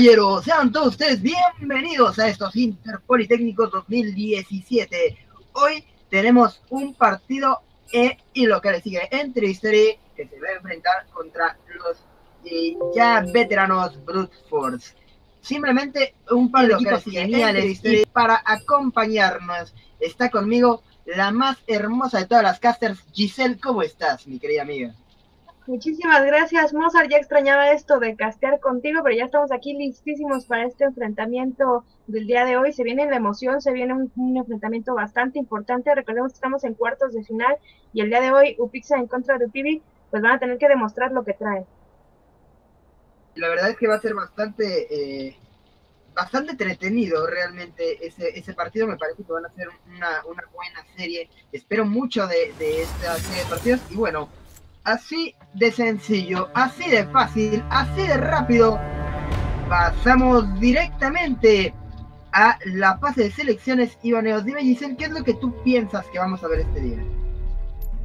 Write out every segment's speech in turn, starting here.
caballeros, sean todos ustedes bienvenidos a estos Interpolitécnicos 2017. Hoy tenemos un partido e, y lo que le sigue entre History que se va a enfrentar contra los eh, ya veteranos Brute Force. Simplemente un par de equipos geniales y para acompañarnos está conmigo la más hermosa de todas las casters, Giselle. ¿Cómo estás, mi querida amiga? Muchísimas gracias, Mozart. Ya extrañaba esto de castear contigo, pero ya estamos aquí listísimos para este enfrentamiento del día de hoy. Se viene la emoción, se viene un, enfrentamiento bastante importante. Recordemos que estamos en cuartos de final y el día de hoy Upixa en contra de Upibi, pues van a tener que demostrar lo que traen. La verdad es que va a ser bastante, eh, bastante entretenido realmente ese, partido. Me parece que van a ser una, buena serie. Espero mucho de esta serie de partidos y bueno Así de sencillo, así de fácil, así de rápido. Pasamos directamente a la fase de selecciones. y baneos. dime Giselle, ¿qué es lo que tú piensas que vamos a ver este día?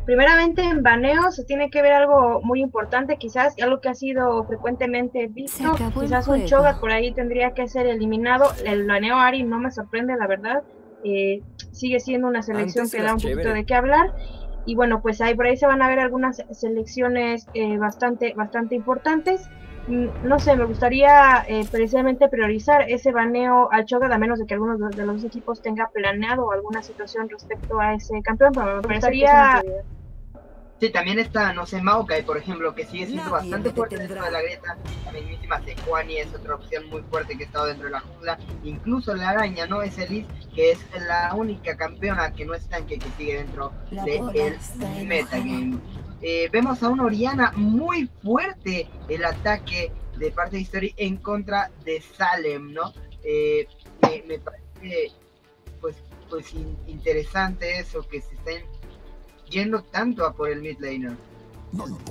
Primeramente en baneo se tiene que ver algo muy importante, quizás algo que ha sido frecuentemente visto, quizás un Chogat por ahí tendría que ser eliminado, el baneo Ari no me sorprende la verdad, eh, sigue siendo una selección que da un poquito de qué hablar y bueno, pues ahí por ahí se van a ver algunas selecciones eh, bastante, bastante importantes. Mm, no sé, me gustaría eh, precisamente priorizar ese baneo al Choga, a menos de que alguno de los equipos tenga planeado alguna situación respecto a ese campeón, pero me parecería Sí, también está, no sé, Maokai, por ejemplo, que sigue siendo bastante fuerte dentro de la grieta. La mismísima Sejuani es otra opción muy fuerte que ha estado dentro de la jungla. Incluso la araña, ¿no? Es Elise, que es la única campeona que no es tanque que sigue dentro del de metagame. Eh, vemos a una Oriana muy fuerte el ataque de parte de History en contra de Salem, ¿no? Eh, me, parece pues, pues interesante eso, que se estén yendo tanto a por el mid laner.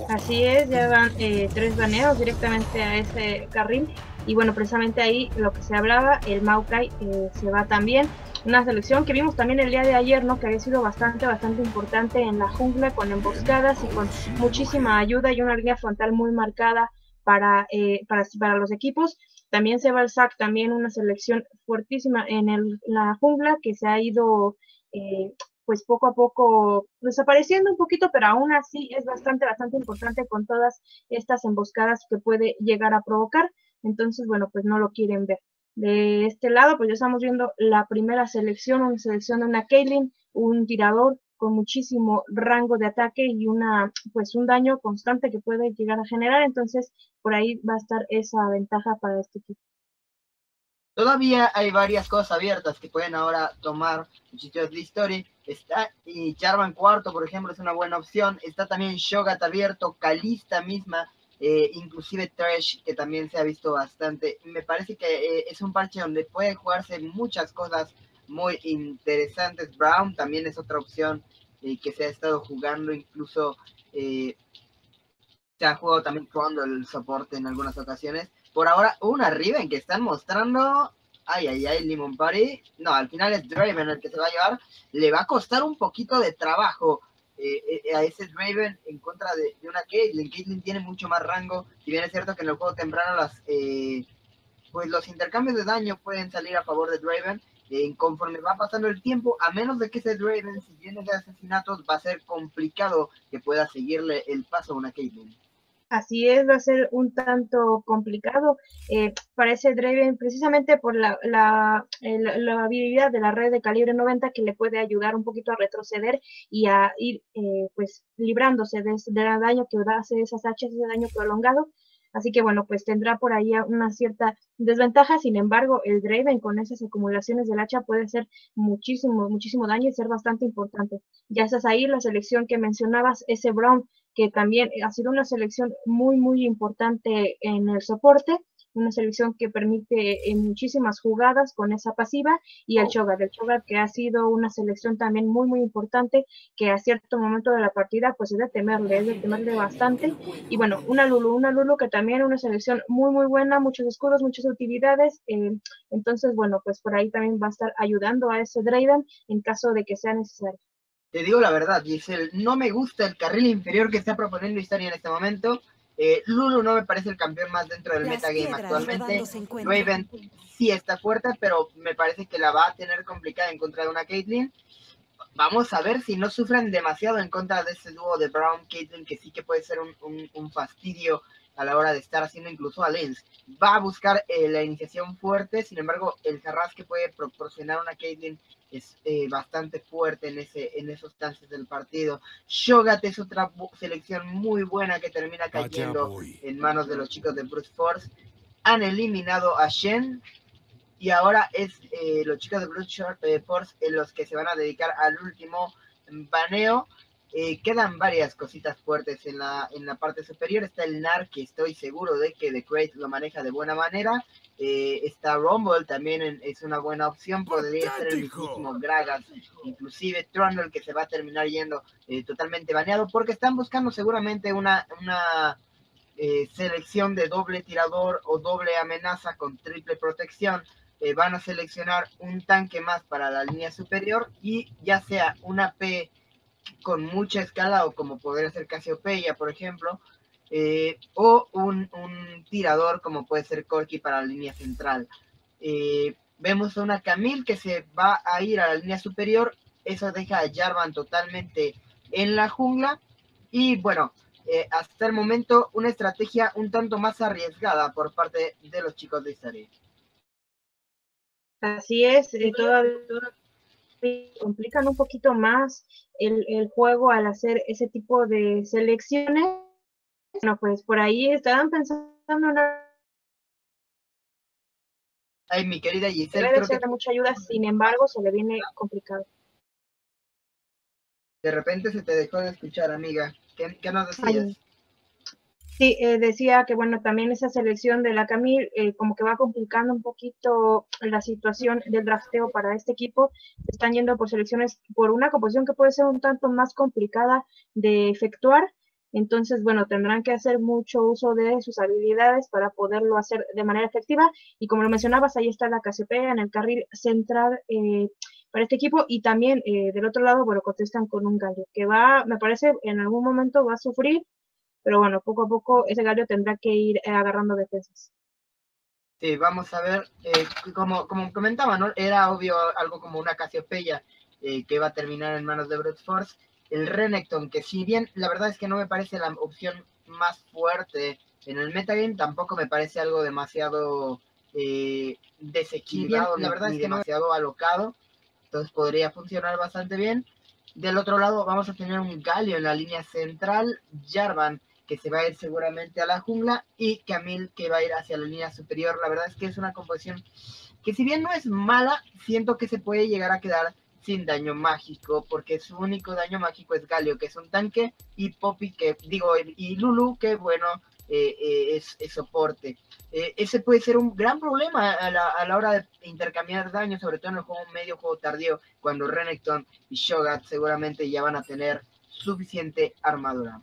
Así es, ya van eh, tres baneos directamente a ese carril. Y bueno, precisamente ahí lo que se hablaba, el Maokai eh, se va también. Una selección que vimos también el día de ayer, ¿no? Que había sido bastante, bastante importante en la jungla, con emboscadas y con muchísima ayuda y una línea frontal muy marcada para, eh, para, para los equipos. También se va el SAC, también una selección fuertísima en el, la jungla que se ha ido eh, pues poco a poco desapareciendo un poquito, pero aún así es bastante, bastante importante con todas estas emboscadas que puede llegar a provocar. Entonces, bueno, pues no lo quieren ver. De este lado, pues ya estamos viendo la primera selección, una selección de una Kaylin, un tirador con muchísimo rango de ataque y una, pues un daño constante que puede llegar a generar. Entonces, por ahí va a estar esa ventaja para este equipo. Todavía hay varias cosas abiertas que pueden ahora tomar sitios de historia. Está y Charman cuarto, por ejemplo, es una buena opción. Está también Shogat abierto, Calista misma, eh, inclusive Trash, que también se ha visto bastante. Me parece que eh, es un parche donde pueden jugarse muchas cosas muy interesantes. Brown también es otra opción eh, que se ha estado jugando, incluso se ha jugado también jugando el soporte en algunas ocasiones por ahora una Riven que están mostrando. Ay, ay, ay, Limon Party. No, al final es Draven el que se va a llevar. Le va a costar un poquito de trabajo eh, eh, a ese Draven en contra de, una Caitlyn. Caitlyn tiene mucho más rango. Si bien es cierto que en el juego temprano las, eh, pues los intercambios de daño pueden salir a favor de Draven. conforme va pasando el tiempo, a menos de que ese Draven, si viene de asesinatos, va a ser complicado que pueda seguirle el paso a una Caitlyn. Así es, va a ser un tanto complicado eh, para ese Draven, precisamente por la, la, habilidad de la red de calibre 90 que le puede ayudar un poquito a retroceder y a ir eh, pues librándose de, del daño que hace esas hachas, ese daño prolongado. Así que bueno, pues tendrá por ahí una cierta desventaja. Sin embargo, el Draven con esas acumulaciones del hacha puede hacer muchísimo, muchísimo daño y ser bastante importante. Ya estás ahí la selección que mencionabas, ese Brown que también ha sido una selección muy, muy importante en el soporte una selección que permite en muchísimas jugadas con esa pasiva y el Chogat, el Chogat que ha sido una selección también muy muy importante que a cierto momento de la partida pues es de temerle, es de temerle bastante. Y bueno, una Lulu, una Lulu que también una selección muy muy buena, muchos escudos, muchas utilidades, eh, entonces bueno, pues por ahí también va a estar ayudando a ese Draven en caso de que sea necesario. Te digo la verdad, Giselle, no me gusta el carril inferior que está proponiendo Historia en este momento. Eh, Lulu no me parece el campeón más dentro del metagame actualmente. Raven sí está fuerte, pero me parece que la va a tener complicada en contra de una Caitlyn. Vamos a ver si no sufren demasiado en contra de ese dúo de Brown Caitlyn, que sí que puede ser un, fastidio a la hora de estar haciendo incluso a Lens. Va a buscar eh, la iniciación fuerte, sin embargo, el Carras que puede proporcionar una Caitlyn es eh, bastante fuerte en, ese, en esos stances del partido. Shogat es otra selección muy buena que termina cayendo en manos de los chicos de Bruce Force. Han eliminado a Shen y ahora es eh, los chicos de Bruce Force los que se van a dedicar al último baneo. Quedan varias cositas fuertes en la, en la parte superior. Está el NAR, que estoy seguro de que The Crate lo maneja de buena manera. Eh, está Rumble también es una buena opción, podría ser el mismísimo Gragas, inclusive Trundle que se va a terminar yendo eh, totalmente baneado porque están buscando seguramente una, una eh, selección de doble tirador o doble amenaza con triple protección. van a seleccionar un tanque más para la línea superior y ya sea una P con mucha escala o como podría ser Casiopeia, por ejemplo, eh, o un, tirador como puede ser Corky para la línea central. Eh, vemos a una Camille que se va a ir a la línea superior, eso deja a Jarvan totalmente en la jungla y bueno, eh, hasta el momento una estrategia un tanto más arriesgada por parte de los chicos de Isari. Así es, todavía complican un poquito más el, el juego al hacer ese tipo de selecciones bueno, pues por ahí estaban pensando en una... Ay, mi querida Giselle. Debe ser de mucha ayuda, sin embargo, se le viene complicado. De repente se te dejó de escuchar, amiga. ¿Qué, qué nos decías? Sí, eh, decía que bueno, también esa selección de la Camille eh, como que va complicando un poquito la situación del drafteo para este equipo. Están yendo por selecciones por una composición que puede ser un tanto más complicada de efectuar entonces, bueno, tendrán que hacer mucho uso de sus habilidades para poderlo hacer de manera efectiva. Y como lo mencionabas, ahí está la KCP en el carril central eh, para este equipo. Y también del otro lado, bueno, contestan con un gallo que va, me parece, en algún momento va a sufrir. Pero bueno, poco a poco ese gallo tendrá que ir eh, agarrando defensas. Sí, vamos a ver, como, como comentaba, ¿no? Era obvio algo como una Casiopeya que va a terminar en manos de Brute Force el Renekton, que si bien la verdad es que no me parece la opción más fuerte en el metagame, tampoco me parece algo demasiado eh, desequilibrado, la verdad es que demasiado alocado, entonces podría funcionar bastante bien. Del otro lado vamos a tener un Galio en la línea central, Jarvan que se va a ir seguramente a la jungla y Camille que va a ir hacia la línea superior. La verdad es que es una composición que si bien no es mala, siento que se puede llegar a quedar sin daño mágico, porque su único daño mágico es Galio, que es un tanque, y Poppy, que digo, y Lulu, que bueno, eh, eh, es, soporte. Eh, ese puede ser un gran problema a la, a la, hora de intercambiar daño, sobre todo en el juego medio, juego tardío, cuando Renekton y Shogat seguramente ya van a tener suficiente armadura.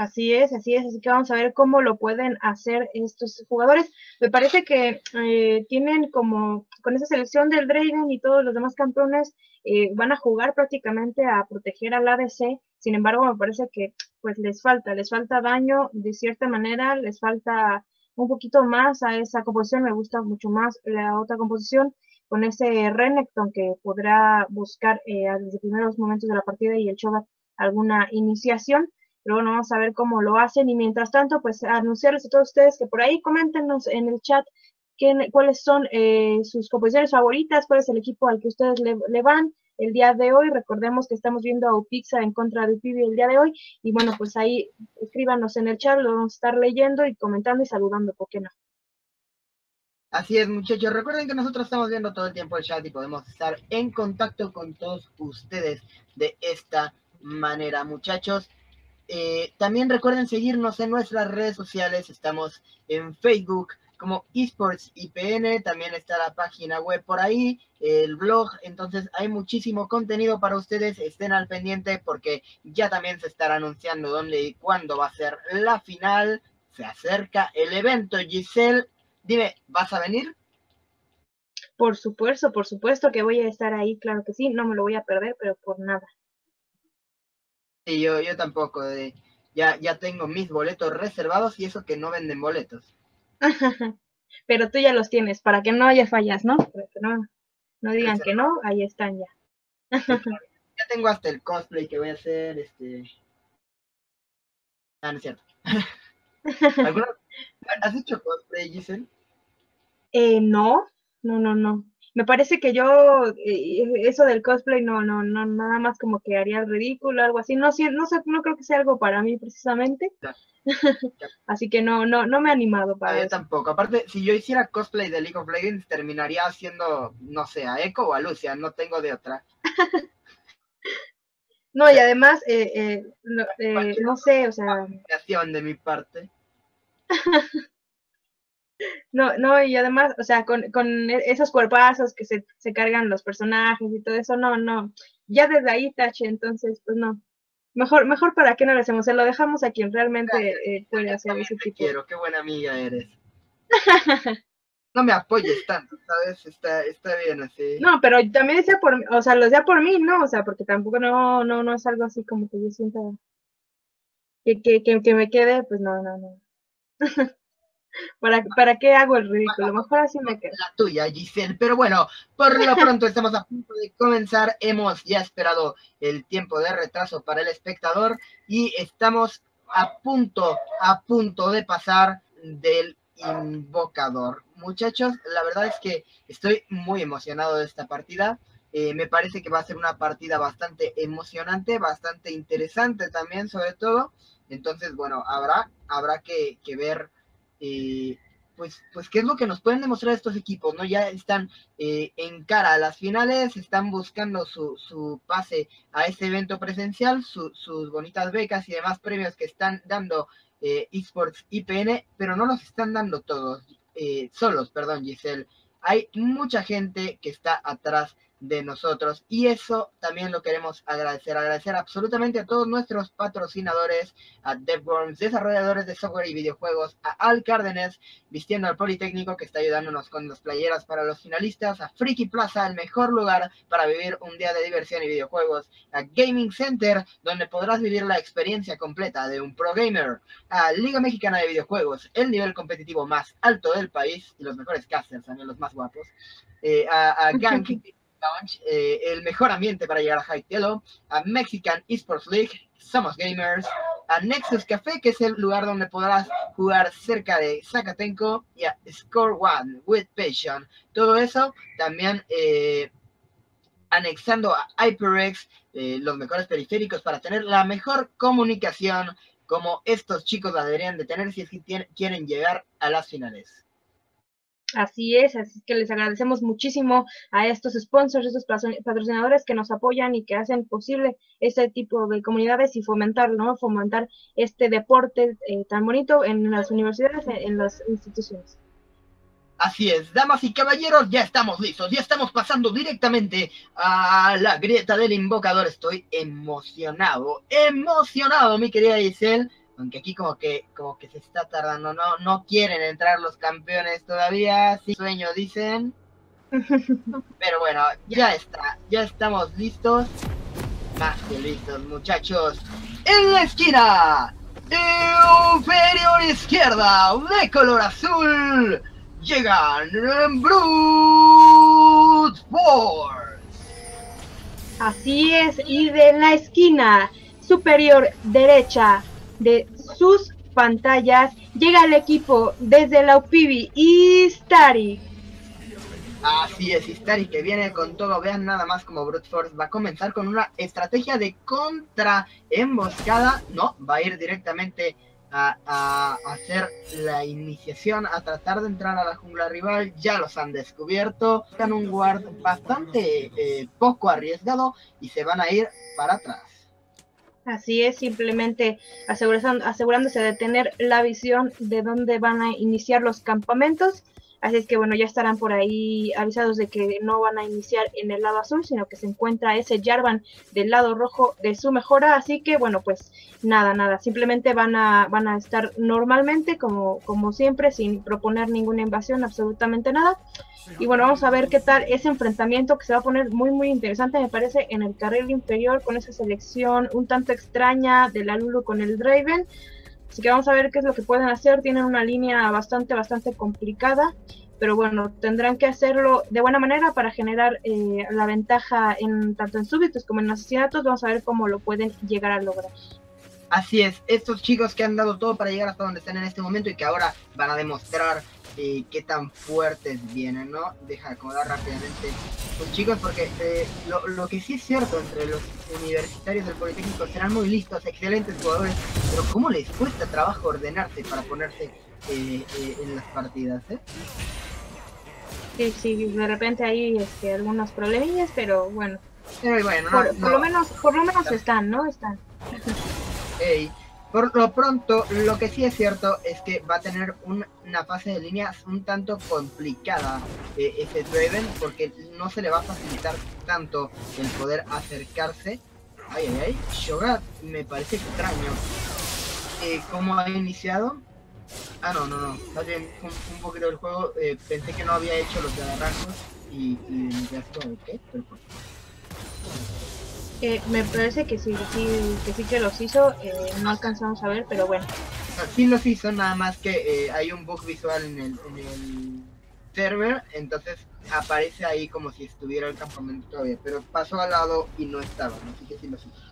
Así es, así es, así que vamos a ver cómo lo pueden hacer estos jugadores. Me parece que eh, tienen como, con esa selección del Dragon y todos los demás campeones, eh, van a jugar prácticamente a proteger al ADC, sin embargo me parece que pues les falta, les falta daño de cierta manera, les falta un poquito más a esa composición, me gusta mucho más la otra composición con ese Renekton que podrá buscar eh, desde primeros momentos de la partida y el Chogat alguna iniciación pero bueno, vamos a ver cómo lo hacen y mientras tanto, pues anunciarles a todos ustedes que por ahí coméntenos en el chat cuáles son eh, sus composiciones favoritas, cuál es el equipo al que ustedes le, van el día de hoy. Recordemos que estamos viendo a Upixa en contra de Upibi el día de hoy y bueno, pues ahí escríbanos en el chat, lo vamos a estar leyendo y comentando y saludando, ¿por qué no? Así es, muchachos. Recuerden que nosotros estamos viendo todo el tiempo el chat y podemos estar en contacto con todos ustedes de esta manera, muchachos. Eh, también recuerden seguirnos en nuestras redes sociales. Estamos en Facebook como eSports IPN. También está la página web por ahí, el blog. Entonces hay muchísimo contenido para ustedes. Estén al pendiente porque ya también se estará anunciando dónde y cuándo va a ser la final. Se acerca el evento. Giselle, dime, ¿vas a venir? Por supuesto, por supuesto que voy a estar ahí, claro que sí, no me lo voy a perder, pero por nada. Sí, yo, yo tampoco. De, ya, ya tengo mis boletos reservados y eso que no venden boletos. pero tú ya los tienes, para que no haya fallas, ¿no? Para que no, no digan que no, ahí están ya. ya tengo hasta el cosplay que voy a hacer, este... Ah, no es cierto. ¿Has hecho cosplay, Giselle? Eh, no, no, no, no me parece que yo eh, eso del cosplay no, no, no, nada más como que haría el ridículo, algo así. No, no, sé, no creo que sea algo para mí precisamente. así que no, no, no me he animado para ah, yo tampoco. Aparte, si yo hiciera cosplay de League of Legends, terminaría haciendo, no sé, a Echo o a Lucia, no tengo de otra. no, y además, eh, eh, no, eh, no sé, o sea... de mi parte. No, no, y además, o sea, con, con e, esos cuerpazos que se, se, cargan los personajes y todo eso, no, no. Ya desde ahí tache, entonces, pues no. Mejor, mejor para qué no lo hacemos, se lo dejamos a quien realmente eh, puede hacer ese tipo. quiero, qué buena amiga eres. no me apoyes tanto, ¿sabes? Está, está bien así. No, pero también decía por, o sea, lo decía por mí, ¿no? O sea, porque tampoco no, no, no es algo así como que yo sienta que, que, que, que me quede, pues no, no, no. ¿Para, ¿Para qué hago el ridículo? Mejor así me quedo. La tuya, Giselle. Pero bueno, por lo pronto estamos a punto de comenzar. Hemos ya esperado el tiempo de retraso para el espectador y estamos a punto, a punto de pasar del invocador. Muchachos, la verdad es que estoy muy emocionado de esta partida. Eh, me parece que va a ser una partida bastante emocionante, bastante interesante también, sobre todo. Entonces, bueno, habrá, habrá que, que ver eh, pues, pues qué es lo que nos pueden demostrar estos equipos, ¿no? Ya están eh, en cara a las finales, están buscando su, su pase a ese evento presencial, sus bonitas becas y demás premios que están dando eh, eSports IPN, pero no los están dando todos, solos, perdón, Giselle. Hay mucha gente que está atrás de nosotros. Y eso también lo queremos agradecer. Agradecer absolutamente a todos nuestros patrocinadores, a DevWorms, desarrolladores de software y videojuegos, a Al Cárdenas, vistiendo al Politécnico, que está ayudándonos con las playeras para los finalistas, a Freaky Plaza, el mejor lugar para vivir un día de diversión y videojuegos, a Gaming Center, donde podrás vivir la experiencia completa de un pro gamer, a Liga Mexicana de Videojuegos, el nivel competitivo más alto del país y los mejores casters, también los más guapos, eh, a, a Gang eh, el mejor ambiente para llegar a High Telo, a Mexican Esports League, Somos Gamers, a Nexus Café, que es el lugar donde podrás jugar cerca de Zacatenco, y a Score One with Passion. Todo eso también eh, anexando a HyperX eh, los mejores periféricos para tener la mejor comunicación como estos chicos la deberían de tener si es que quieren llegar a las finales. Así es, así que les agradecemos muchísimo a estos sponsors, estos patrocinadores que nos apoyan y que hacen posible este tipo de comunidades y fomentar, ¿no? Fomentar este deporte eh, tan bonito en las universidades, en, las instituciones. Así es, damas y caballeros, ya estamos listos, ya estamos pasando directamente a la grieta del invocador. Estoy emocionado, emocionado, mi querida Giselle aunque aquí como que como que se está tardando, no no quieren entrar los campeones todavía, sí sueño dicen. Pero bueno, ya está, ya estamos listos. Más que listos, muchachos. En la esquina inferior izquierda de color azul llegan Brute Force. Así es, y de la esquina superior derecha de sus pantallas llega el equipo desde la UPIBI Istari. Así es, Istari que viene con todo. Vean nada más como Brute Force va a comenzar con una estrategia de contra emboscada. No, va a ir directamente a, hacer la iniciación, a tratar de entrar a la jungla rival. Ya los han descubierto. Están un guard bastante eh, poco arriesgado y se van a ir para atrás. Así es, simplemente asegurándose de tener la visión de dónde van a iniciar los campamentos Así es que bueno, ya estarán por ahí avisados de que no van a iniciar en el lado azul, sino que se encuentra ese Jarvan del lado rojo de su mejora. Así que bueno, pues nada, nada, simplemente van a, van a estar normalmente como, como siempre, sin proponer ninguna invasión, absolutamente nada. Y bueno, vamos a ver qué tal ese enfrentamiento que se va a poner muy, muy interesante, me parece, en el carril inferior con esa selección un tanto extraña de la Lulu con el Draven. Así que vamos a ver qué es lo que pueden hacer. Tienen una línea bastante, bastante complicada, pero bueno, tendrán que hacerlo de buena manera para generar eh, la ventaja en tanto en súbitos como en asesinatos. Vamos a ver cómo lo pueden llegar a lograr. Así es, estos chicos que han dado todo para llegar hasta donde están en este momento y que ahora van a demostrar eh, qué tan fuertes vienen, ¿no? Deja acomodar rápidamente los chicos porque eh, lo, lo, que sí es cierto entre los universitarios del Politécnico serán muy listos, excelentes jugadores, pero cómo les cuesta trabajo ordenarse para ponerse eh, en las partidas, ¿eh? Sí, sí, de repente hay este, algunos problemillas, pero bueno. bueno por, por, lo menos, por lo menos están, ¿no? Están. Por lo pronto, lo que sí es cierto es que va a tener una fase de líneas un tanto complicada eh, ese Draven, porque no se le va a facilitar tanto el poder acercarse. Ay, ay, ay, Shogat me parece extraño. Eh, ¿Cómo ha iniciado? Ah, no, no, no. Más un, poquito del juego. Eh, pensé que no había hecho los de y, y quedé como, ¿qué? Pero, eh, me parece que sí, sí, que sí que los hizo, eh, no alcanzamos a ver, pero bueno. Sí los hizo, nada más que eh, hay un bug visual en el, en el server, entonces aparece ahí como si estuviera el campamento todavía, pero pasó al lado y no estaba, así que sí los hizo.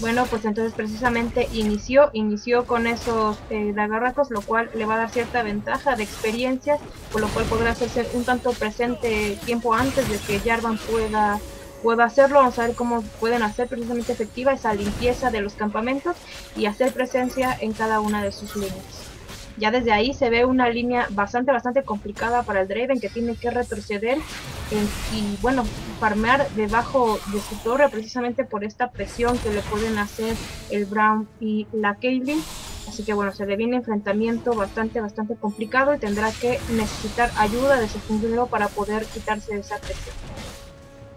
Bueno, pues entonces precisamente inició, inició con esos eh, dagarracos, lo cual le va a dar cierta ventaja de experiencias, por lo cual podrá hacerse un tanto presente tiempo antes de que Jarvan pueda pueda hacerlo. Vamos a ver cómo pueden hacer precisamente efectiva esa limpieza de los campamentos y hacer presencia en cada una de sus líneas. Ya desde ahí se ve una línea bastante, bastante complicada para el Draven que tiene que retroceder y, bueno, farmear debajo de su torre precisamente por esta presión que le pueden hacer el Brown y la Caitlyn. Así que bueno, se le viene enfrentamiento bastante, bastante complicado y tendrá que necesitar ayuda de su funcionario para poder quitarse esa presión.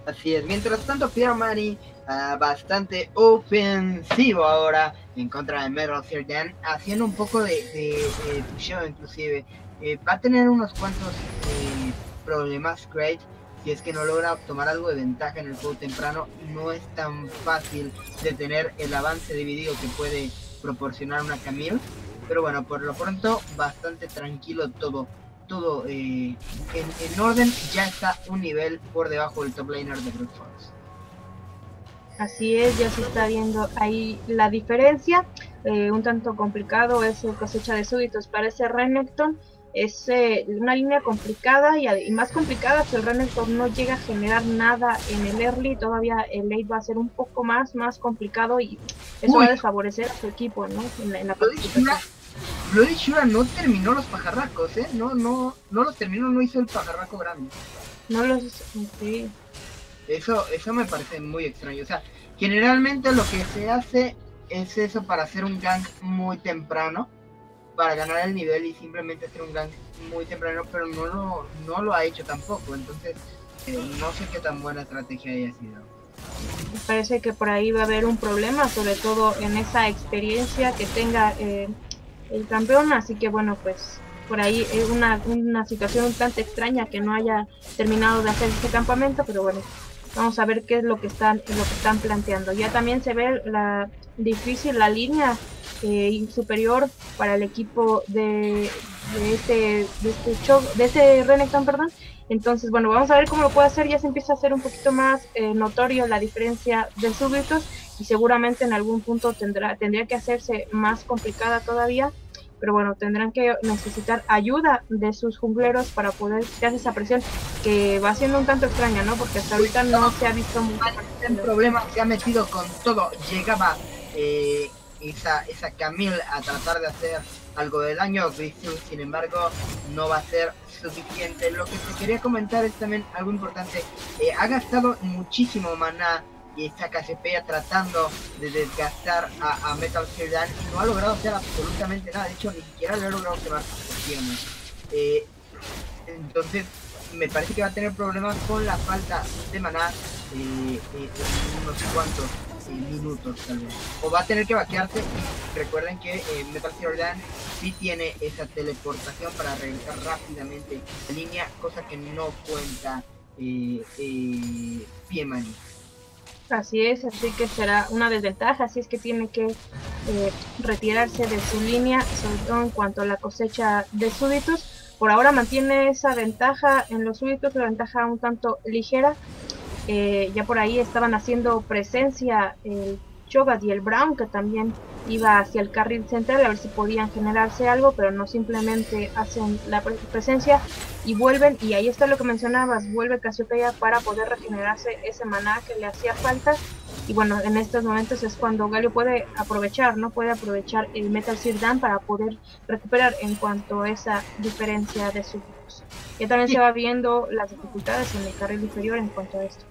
Así es. Mientras tanto, Pierre Money uh, bastante ofensivo ahora en contra de Metal Dan, haciendo un poco de, de, inclusive. Eh, va a tener unos cuantos eh, problemas Great si es que no logra tomar algo de ventaja en el juego temprano. No es tan fácil de tener el avance dividido que puede proporcionar una Camille. Pero bueno, por lo pronto, bastante tranquilo todo todo eh, en, orden, ya está un nivel por debajo del top laner de Brute Force. Así es, ya se está viendo ahí la diferencia. Eh, un tanto complicado es cosecha de súbitos para ese Renekton. Es eh, una línea complicada y, más complicada si el Renekton no llega a generar nada en el early. Todavía el late va a ser un poco más, más complicado y eso va a desfavorecer a su equipo ¿no? en la, Bloody Shura no terminó los pajarracos, ¿eh? No, no, no los terminó, no hizo el pajarraco grande. No los hizo, sí. Eso, eso me parece muy extraño. O sea, generalmente lo que se hace es eso para hacer un gang muy temprano, para ganar el nivel y simplemente hacer un gang muy temprano, pero no lo, no lo ha hecho tampoco. Entonces, eh, no sé qué tan buena estrategia haya sido. Me parece que por ahí va a haber un problema, sobre todo en esa experiencia que tenga eh, el campeón, así que bueno, pues por ahí es una, una situación un tanto extraña que no haya terminado de hacer este campamento, pero bueno, vamos a ver qué es lo que están, lo que están planteando. Ya también se ve la difícil la línea eh, superior para el equipo de, de este de este show, este Renekton, perdón. Entonces, bueno, vamos a ver cómo lo puede hacer. Ya se empieza a hacer un poquito más eh, notorio la diferencia de súbditos y seguramente en algún punto tendrá, tendría que hacerse más complicada todavía, pero bueno, tendrán que necesitar ayuda de sus jungleros para poder quitar esa presión que va siendo un tanto extraña, ¿no? Porque hasta ahorita no se ha visto mucho. El problema se ha metido con todo, llegaba eh, esa, esa Camille a tratar de hacer algo de daño, sin embargo no va a ser suficiente. Lo que te quería comentar es también algo importante, eh, ha gastado muchísimo maná y está Cassiopeia tratando de desgastar a, Metal Gear y no ha logrado hacer absolutamente nada. De hecho, ni siquiera le ha logrado quemar. Eh, entonces, me parece que va a tener problemas con la falta de maná eh, eh, en unos cuantos eh, minutos tal vez. O va a tener que vaquearse recuerden que eh, Metal Gear sí tiene esa teleportación para regresar rápidamente en línea, cosa que no cuenta eh, eh, Piemani. Así es, así que será una desventaja, así es que tiene que eh, retirarse de su línea, sobre todo en cuanto a la cosecha de súbditos. Por ahora mantiene esa ventaja en los súbditos, la ventaja un tanto ligera. Eh, ya por ahí estaban haciendo presencia el Chogat y el Brown, que también iba hacia el carril central a ver si podían generarse algo, pero no simplemente hacen la pre- presencia y vuelven, y ahí está lo que mencionabas, vuelve Cassiopeia para poder regenerarse ese maná que le hacía falta. Y bueno, en estos momentos es cuando Galio puede aprovechar, ¿no? Puede aprovechar el Metal Gear Dan para poder recuperar en cuanto a esa diferencia de súbditos. Ya también se va viendo las dificultades en el carril inferior en cuanto a esto.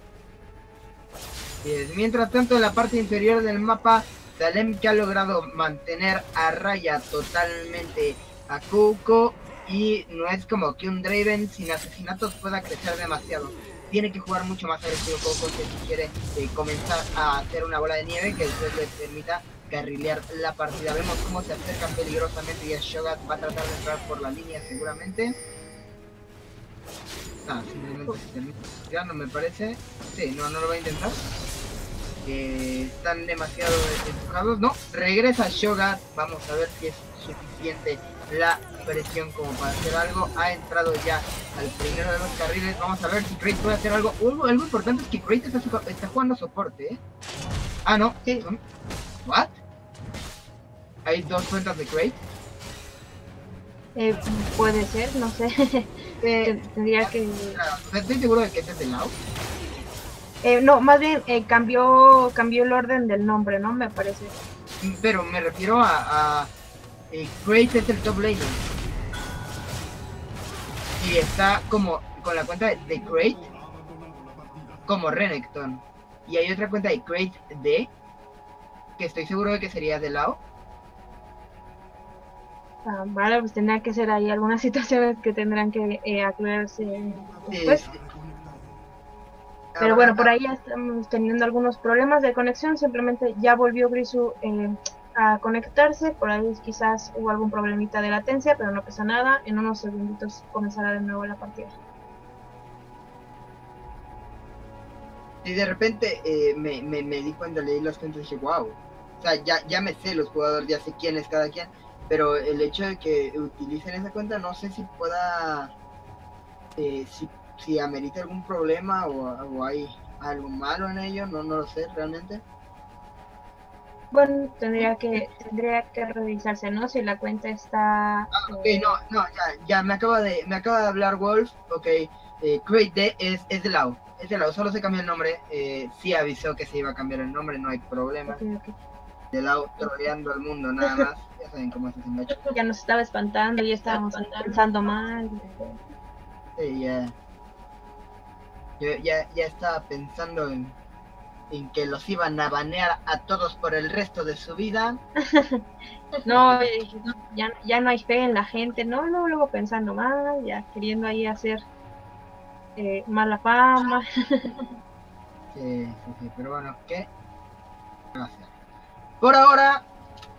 Mientras tanto, en la parte inferior del mapa, Salem que ha logrado mantener a raya totalmente a Kuko y no es como que un Draven sin asesinatos pueda crecer demasiado. Tiene que jugar mucho más agresivo Kuko si quiere eh, comenzar a hacer una bola de nieve que después le permita carrilear la partida. Vemos cómo se acercan peligrosamente y el Shogat va a tratar de entrar por la línea seguramente. Ah, simplemente se termina tirando, me parece. Sí, no, no lo va a intentar. Eh, están demasiado empujados. No, regresa Shogat. Vamos a ver si es suficiente la presión como para hacer algo. Ha entrado ya al primero de los carriles. Vamos a ver si Crate puede hacer algo. Algo, algo importante es que Crate está, está jugando soporte. ¿eh? Ah, no. Son- ¿What? Hay dos cuentas de Crate. Eh, puede ser, no sé. Eh, Tendría que. claro, estoy seguro de que este es de lado. Eh, no, más bien eh, cambió, cambió el orden del nombre, ¿no? Me parece. Pero me refiero a, a eh, el top laner. Y está como con la cuenta de, de Crate como Renekton. Y hay otra cuenta de Crate D que estoy seguro de que sería de Lao. Ah, vale, pues tendrá que ser ahí algunas situaciones que tendrán que eh, aclararse después. Pero bueno, por ahí ya estamos teniendo algunos problemas de conexión. Simplemente ya volvió Grisu eh, a conectarse. Por ahí quizás hubo algún problemita de latencia, pero no pasa nada. En unos segunditos comenzará de nuevo la partida. Y de repente eh, me, me, me di cuenta, leí los cuentos y dije, wow. O sea, ya, ya me sé los jugadores, ya sé quién es cada quien. Pero el hecho de que utilicen esa cuenta, no sé si pueda. eh, si, si amerita algún problema o, o hay algo malo en ello, no, no lo sé realmente. Bueno, tendría que tendría que revisarse, ¿no? Si la cuenta está. Ah, ok, eh, no, no, ya, ya me acaba de, me acaba de hablar Wolf, ok, eh, Great es, es de Lao, es de Lao, solo se cambió el nombre, eh, sí avisó que se iba a cambiar el nombre, no hay problema, ok, ok. de Lao troleando al mundo nada más, ya saben cómo es ese macho, Ya nos estaba espantando, ya estábamos pensando mal. sí, ya, yo ya, ya estaba pensando en, en que los iban a banear a todos por el resto de su vida, No, dije, no, ya, ya no hay fe en la gente, no, no, luego pensando mal, ya queriendo ahí hacer eh, mala fama. Sí, sí, sí, pero bueno, ¿qué? Gracias. Por ahora,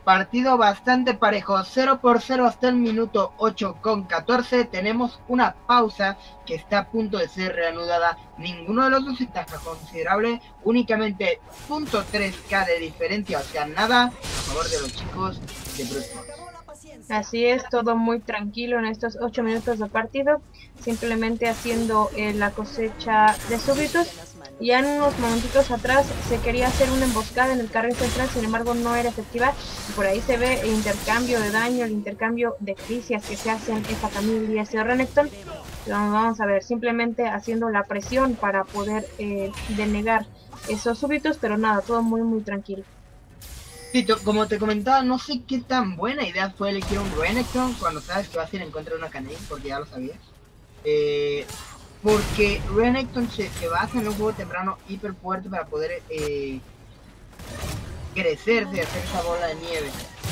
partido bastante parejo, 0 por 0 hasta el minuto 8 con 14. Tenemos una pausa que está a punto de ser reanudada. Ninguno de los dos ventaja considerable, únicamente .3k de diferencia, o sea, nada a favor de los chicos de Brute Force. Así es, todo muy tranquilo en estos ocho minutos de partido, simplemente haciendo eh, la cosecha de súbitos. Ya en unos momentitos atrás se quería hacer una emboscada en el carril central, sin embargo no era efectiva. Y por ahí se ve el intercambio de daño, el intercambio de cricias que se hacen esta Camille y este Renekton. Vamos, a ver, simplemente haciendo la presión para poder eh, denegar esos súbitos, pero nada, todo muy muy tranquilo. Sí, to- como te comentaba, no sé qué tan buena idea fue elegir un Renekton cuando sabes que vas a ir en contra de una Canadian, porque ya lo sabías. Eh, porque Renekton se, se, basa en un juego temprano hiper fuerte para poder eh, crecerse y hacer esa bola de nieve.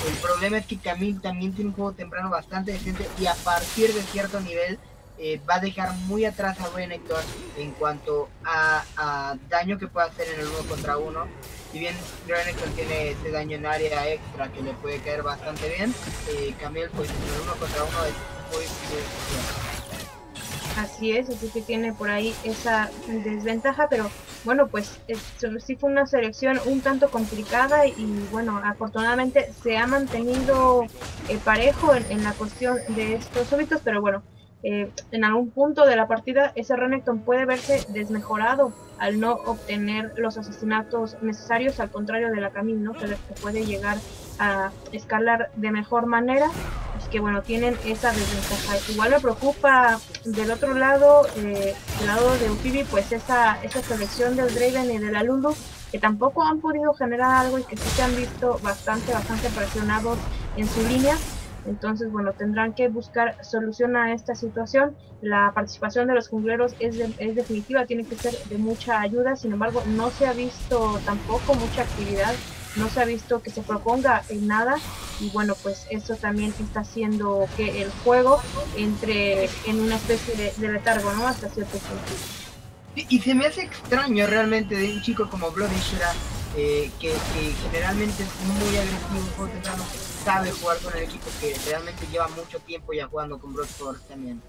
El problema es que Camille también tiene un juego temprano bastante decente y a partir de cierto nivel eh, va a dejar muy atrás a Renekton en cuanto a, daño que puede hacer en el uno contra uno. Si bien Renekton tiene ese daño en área extra que le puede caer bastante bien, eh, Camille pues en el uno contra uno es muy, muy Así es, así que tiene por ahí esa desventaja, pero bueno, pues es, sí fue una selección un tanto complicada y bueno, afortunadamente se ha mantenido eh, parejo en, la cuestión de estos hábitos, pero bueno, eh, en algún punto de la partida ese Renekton puede verse desmejorado al no obtener los asesinatos necesarios, al contrario de la Camille, ¿no? que, puede llegar a escalar de mejor manera bueno tienen esa desventaja igual me preocupa del otro lado eh, del lado de Ukibi pues esa esa selección del Draven y de la Lulu que tampoco han podido generar algo y que sí se han visto bastante bastante presionados en su línea entonces, bueno, tendrán que buscar solución a esta situación. La participación de los jungleros es, es definitiva, tiene que ser de mucha ayuda. Sin embargo, no se ha visto tampoco mucha actividad no se ha visto que se proponga en nada. Y bueno pues eso también está haciendo que el juego entre en una especie de, de letargo no hasta cierto punto. Y, se me hace extraño realmente de un chico como Bloody Shura eh, que, generalmente es muy agresivo temprano, sabe jugar con el equipo que realmente lleva mucho tiempo ya jugando con Broad Force también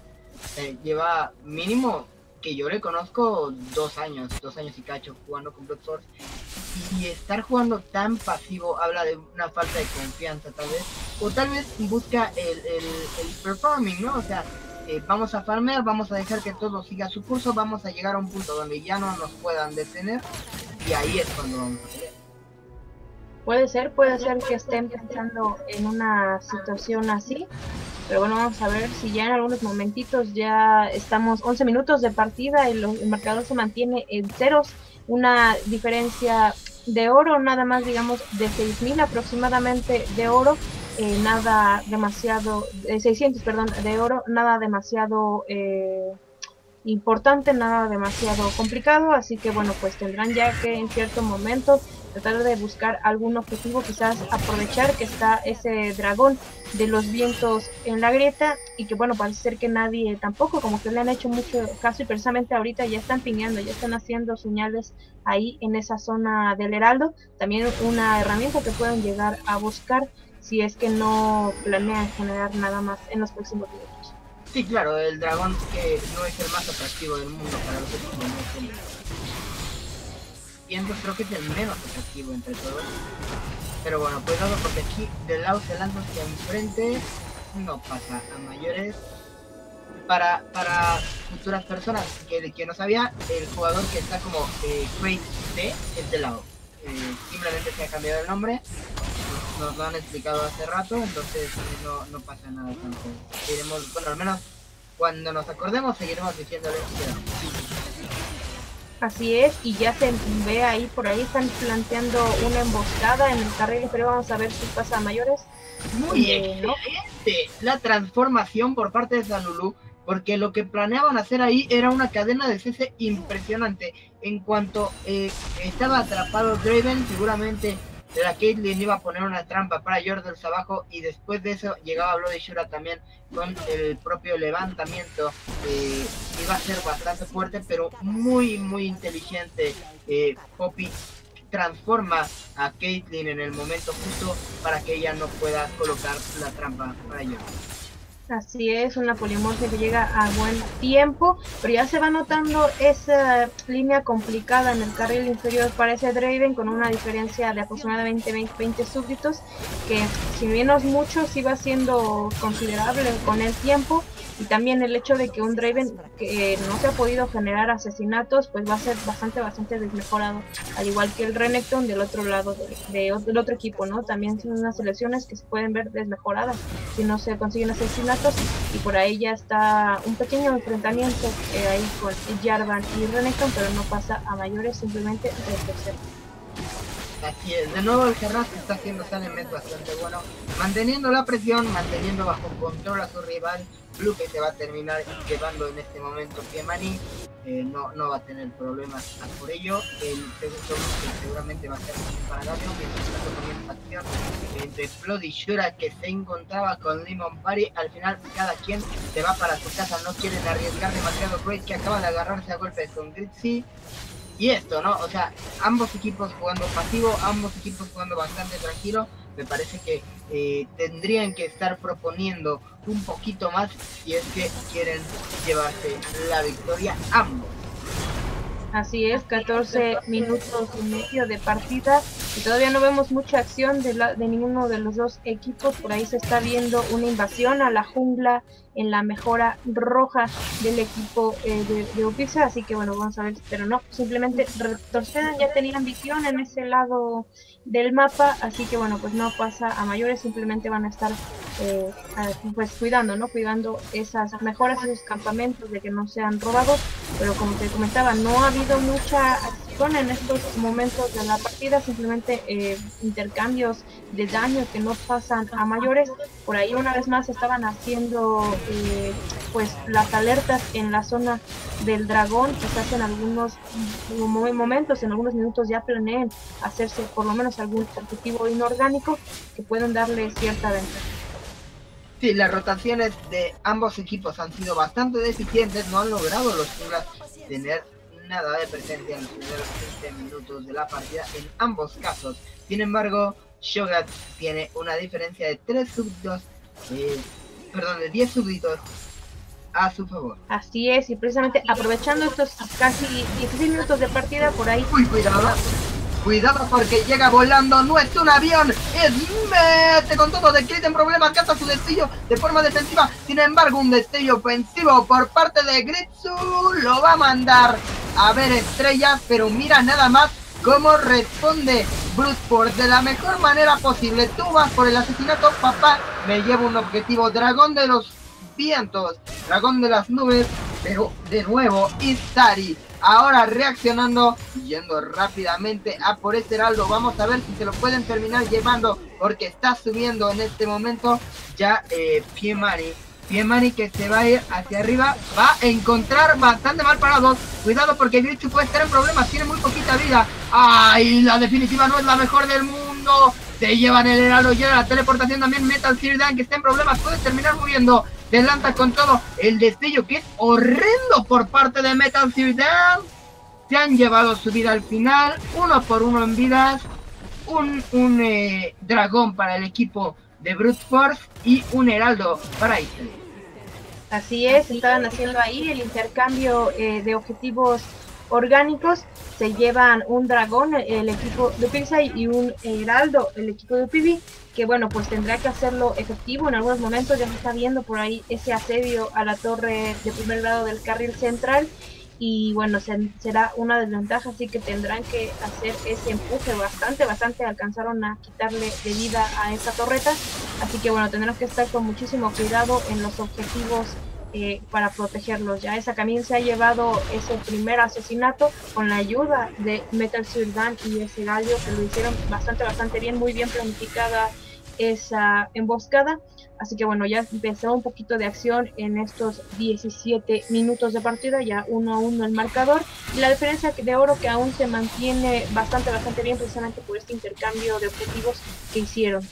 lleva mínimo yo le conozco dos años, dos años y cacho jugando con Blood Force y estar jugando tan pasivo habla de una falta de confianza tal vez o tal vez busca el, el, el performing, ¿no? O sea, eh, vamos a farmear, vamos a dejar que todo siga su curso, vamos a llegar a un punto donde ya no nos puedan detener y ahí es cuando vamos a pelear. Puede ser, puede ser que estén pensando en una situación así, pero bueno, vamos a ver si ya en algunos momentitos ya estamos 11 minutos de partida y lo, el marcador se mantiene en ceros, una diferencia de oro, nada más digamos de 6.000 aproximadamente de oro, eh, nada demasiado, eh, 600 perdón, de oro, nada demasiado eh, importante, nada demasiado complicado, así que bueno, pues tendrán ya que en cierto momento tratar de buscar algún objetivo, quizás aprovechar que está ese dragón de los vientos en la grieta y que bueno, parece ser que nadie tampoco como que le han hecho mucho caso y precisamente ahorita ya están piñando, ya están haciendo señales ahí en esa zona del heraldo, también una herramienta que pueden llegar a buscar si es que no planean generar nada más en los próximos minutos. Sí, claro, el dragón que no es el más atractivo del mundo para los creo que es el menos atractivo entre todos. Pero bueno, nada, porque aquí del lado se lanza hacia enfrente, no pasa a mayores. Para, para futuras personas que, que no sabía, el jugador que está como eh, Craig D es de lado. Eh, simplemente se ha cambiado el nombre, nos lo han explicado hace rato, entonces no, no pasa nada tampoco. Iremos, bueno, al menos cuando nos acordemos seguiremos diciéndole Así es, y ya se ve ahí, por ahí están planteando una emboscada en el carril, pero vamos a ver si pasa a mayores. Muy eh, ¿no? la transformación por parte de Salulu, porque lo que planeaban hacer ahí era una cadena de cese impresionante. En cuanto eh, estaba atrapado Draven, seguramente la iba a poner una trampa para Jordels abajo y después de eso llegaba Bloody Shura también con el propio levantamiento. Eh, iba a ser bastante fuerte, pero muy, muy inteligente. Eh, Poppy transforma a Caitlyn en el momento justo para que ella no pueda colocar la trampa para Jordels. Así es, una polimorfia que llega a buen tiempo, pero ya se va notando esa línea complicada en el carril inferior para ese Draven con una diferencia de aproximadamente 20, 20 súbditos, que si bien no es mucho, sí va siendo considerable con el tiempo, y también el hecho de que un Draven que no se ha podido generar asesinatos, pues va a ser bastante, bastante desmejorado, al igual que el Renekton del otro lado de, de, del otro equipo, ¿no? También son unas selecciones que se pueden ver desmejoradas si no se consiguen asesinatos y por ahí ya está un pequeño enfrentamiento eh, ahí con Jarvan y Renekton, pero no pasa a mayores, simplemente retroceder. Así es, de nuevo el Gerrard está haciendo mes bastante bueno, manteniendo la presión, manteniendo bajo control a su rival, Blue que se va a terminar llevando en este momento Piemani, eh, no, no va a tener problemas por ello, el segundo que seguramente va a ser para Gabio, mientras tanto comienza entre Flood y Shura que se encontraba con Lemon Party, al final cada quien se va para su casa, no quieren arriesgar demasiado Great que acaba de agarrarse a golpes con Gritzy, y esto, ¿no? O sea, ambos equipos jugando pasivo, ambos equipos jugando bastante tranquilo. Me parece que eh, tendrían que estar proponiendo un poquito más si es que quieren llevarse la victoria ambos. Así es, 14 minutos y medio de partida y todavía no vemos mucha acción de, la, de ninguno de los dos equipos. Por ahí se está viendo una invasión a la jungla en la mejora roja del equipo eh, de, de así que bueno, vamos a ver, pero no, simplemente retroceden, ya tenían visión en ese lado del mapa, así que bueno, pues no pasa a mayores, simplemente van a estar eh, pues cuidando, ¿no? Cuidando esas mejoras, esos campamentos de que no sean robados, pero como te comentaba, no ha habido mucha acción en estos momentos de la partida, simplemente eh, intercambios de daño que no pasan a mayores, por ahí una vez más estaban haciendo eh, pues las alertas en la zona del dragón, quizás en algunos momentos, en algunos minutos ya planeen hacerse por lo menos algún objetivo inorgánico que puedan darle cierta ventaja. Sí, las rotaciones de ambos equipos han sido bastante deficientes, no han logrado los Pumas tener nada de presencia en los primeros 15 minutos de la partida en ambos casos. Sin embargo, Shogat tiene una diferencia de 3 súbditos, eh, perdón, de 10 súbditos a su favor. Así es, y precisamente aprovechando estos casi 16 minutos de partida por ahí. Uy, cuidado. Cuidado porque llega volando, no es un avión, es mete con todo de en problemas, cata su destello de forma defensiva. Sin embargo, un destello ofensivo por parte de Gritsu lo va a mandar a ver estrellas, pero mira nada más cómo responde Bruce de la mejor manera posible. Tú vas por el asesinato, papá, me llevo un objetivo, dragón de los vientos, dragón de las nubes, pero de nuevo Istari Ahora reaccionando, yendo rápidamente a por este heraldo. Vamos a ver si se lo pueden terminar llevando. Porque está subiendo en este momento ya eh, Piemani. Piemani que se va a ir hacia arriba. Va a encontrar bastante mal parados. Cuidado porque Gritsu puede estar en problemas. Tiene muy poquita vida. ¡Ay! La definitiva no es la mejor del mundo. Se llevan el heraldo. Llega la teleportación también. Metal Dan que está en problemas. Puede terminar muriendo lanza con todo el destello que es horrendo por parte de Metal Ciudad. Se han llevado su vida al final, uno por uno en vidas, un, un eh, dragón para el equipo de Brute Force y un heraldo para Isel. Así es, estaban haciendo ahí el intercambio eh, de objetivos orgánicos. Se llevan un dragón, el equipo de Pixar, y un heraldo, el equipo de Pibi que bueno, pues tendrá que hacerlo efectivo en algunos momentos, ya se está viendo por ahí ese asedio a la torre de primer grado del carril central y bueno, será una desventaja, así que tendrán que hacer ese empuje bastante, bastante alcanzaron a quitarle de vida a esa torreta, así que bueno, tendrán que estar con muchísimo cuidado en los objetivos eh, para protegerlos. Ya esa camino se ha llevado ese primer asesinato con la ayuda de Metal Surdan y ese gallo que lo hicieron bastante, bastante bien, muy bien planificada esa emboscada. Así que bueno, ya empezó un poquito de acción en estos 17 minutos de partida, ya 1 a 1 el marcador. Y la diferencia de oro que aún se mantiene bastante, bastante bien precisamente por este intercambio de objetivos que hicieron.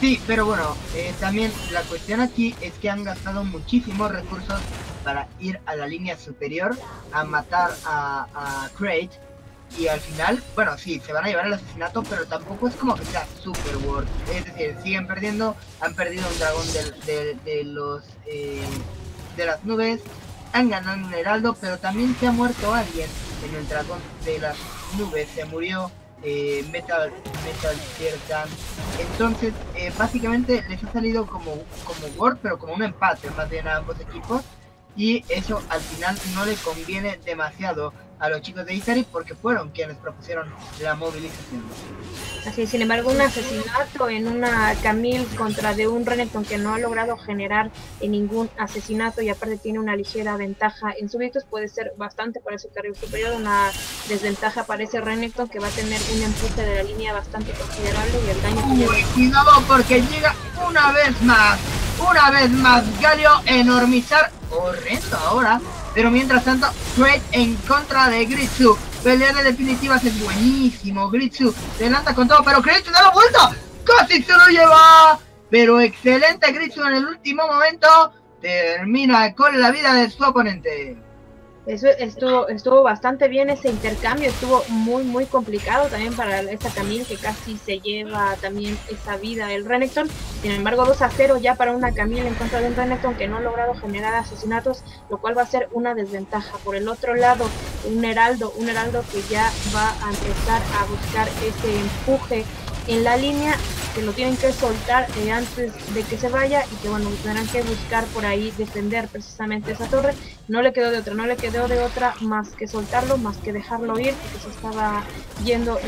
Sí, pero bueno, eh, también la cuestión aquí es que han gastado muchísimos recursos para ir a la línea superior a matar a, a Crate y al final, bueno, sí, se van a llevar el asesinato, pero tampoco es como que sea super world. Es decir, siguen perdiendo, han perdido un dragón de, de, los eh, de las nubes, han ganado un heraldo, pero también se ha muerto alguien en el dragón de las nubes, se murió eh, Metal Metal Ciertan. Entonces, eh, básicamente les ha salido como, como pero como un empate más bien a ambos equipos. Y eso al final no le conviene demasiado a los chicos de Isari porque fueron quienes propusieron la movilización. Así, sin embargo, un asesinato en una Camille contra de un Renekton que no ha logrado generar ningún asesinato y aparte tiene una ligera ventaja en súbitos puede ser bastante para su carril superior, una desventaja para ese Renekton que va a tener un empuje de la línea bastante considerable y el daño Uy, cuidado porque llega una vez más, una vez más Galio enormizar, horrendo ahora, pero mientras tanto, Trade en contra de Gritsu. Pelea de definitivas es buenísimo. Gritsu se lanza con todo, pero Gritsu da la vuelta. Casi se lo lleva. Pero excelente Gritsu en el último momento. Termina con la vida de su oponente. Eso estuvo, estuvo bastante bien ese intercambio, estuvo muy muy complicado también para esta Camille que casi se lleva también esa vida el Renekton. Sin embargo, 2 a 0 ya para una Camille en contra de un Renekton que no ha logrado generar asesinatos, lo cual va a ser una desventaja. Por el otro lado, un Heraldo, un Heraldo que ya va a empezar a buscar ese empuje en la línea que lo tienen que soltar antes de que se vaya y que bueno tendrán que buscar por ahí defender precisamente esa torre. No le quedó de otra no le quedó de otra más que soltarlo más que dejarlo ir porque se estaba yendo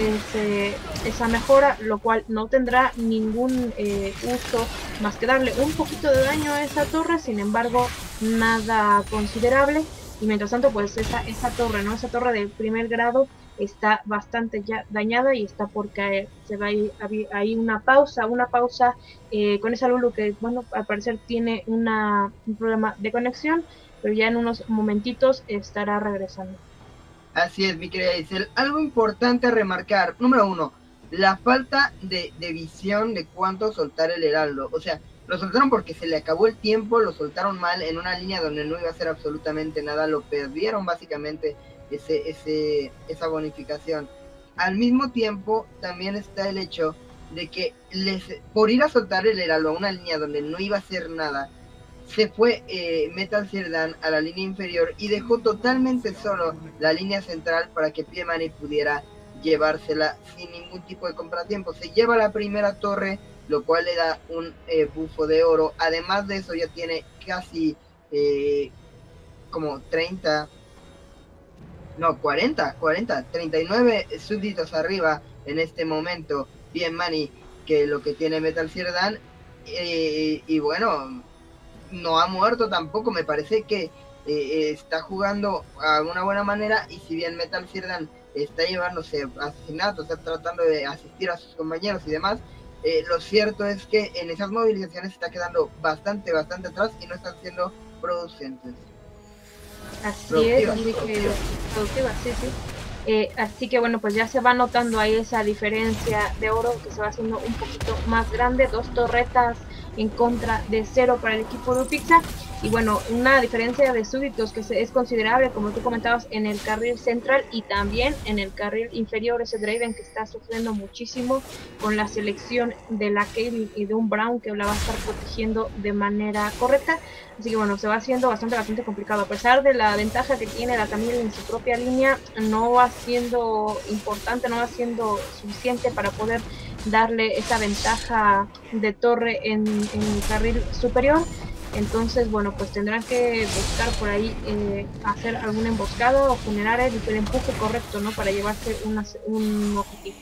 esa mejora lo cual no tendrá ningún eh, uso más que darle un poquito de daño a esa torre sin embargo nada considerable. Y mientras tanto pues esa, esa torre no esa torre de primer grado está bastante ya dañada y está por caer. Se va a ir ahí una pausa, una pausa eh, con esa Lulu que, bueno, al parecer tiene una, un problema de conexión, pero ya en unos momentitos estará regresando. Así es, mi querida Isel. Algo importante a remarcar. Número uno, la falta de, de visión de cuánto soltar el heraldo. O sea, lo soltaron porque se le acabó el tiempo, lo soltaron mal en una línea donde no iba a hacer absolutamente nada, lo perdieron básicamente ese, esa bonificación. Al mismo tiempo, también está el hecho de que les, por ir a soltar el heraldo a una línea donde no iba a hacer nada, se fue eh, Metal Cierdan a la línea inferior y dejó totalmente solo la línea central para que Piemani pudiera llevársela sin ningún tipo de contratiempo. Se lleva la primera torre, lo cual le da un eh, bufo de oro. Además de eso, ya tiene casi eh, como 30, no, 40, 40, 39 súbditos arriba en este momento. Bien, Manny, que lo que tiene Metal Cierdan. Eh, y bueno, no ha muerto tampoco. Me parece que eh, está jugando a una buena manera. Y si bien Metal Cierdan está llevándose asesinatos, está tratando de asistir a sus compañeros y demás. Eh, lo cierto es que en esas movilizaciones está quedando bastante, bastante atrás y no están siendo producentes. Así es, así que, sí, sí. Eh, así que bueno, pues ya se va notando ahí esa diferencia de oro que se va haciendo un poquito más grande. Dos torretas en contra de cero para el equipo de Pizza. Y bueno, una diferencia de súbditos que es considerable, como tú comentabas, en el carril central y también en el carril inferior, ese Draven que está sufriendo muchísimo con la selección de la Kayle y de un Brown que la va a estar protegiendo de manera correcta. Así que bueno, se va haciendo bastante, bastante complicado. A pesar de la ventaja que tiene la Camille en su propia línea, no va siendo importante, no va siendo suficiente para poder darle esa ventaja de torre en, el carril superior. Entonces, bueno, pues tendrán que buscar por ahí eh, hacer alguna emboscada o generar el, empuje correcto, ¿no? Para llevarse un objetivo.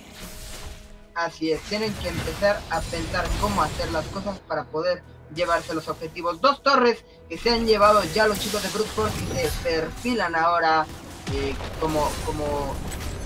Así es, tienen que empezar a pensar cómo hacer las cosas para poder llevarse los objetivos. Dos torres que se han llevado ya los chicos de Brute Force y se perfilan ahora eh, como, como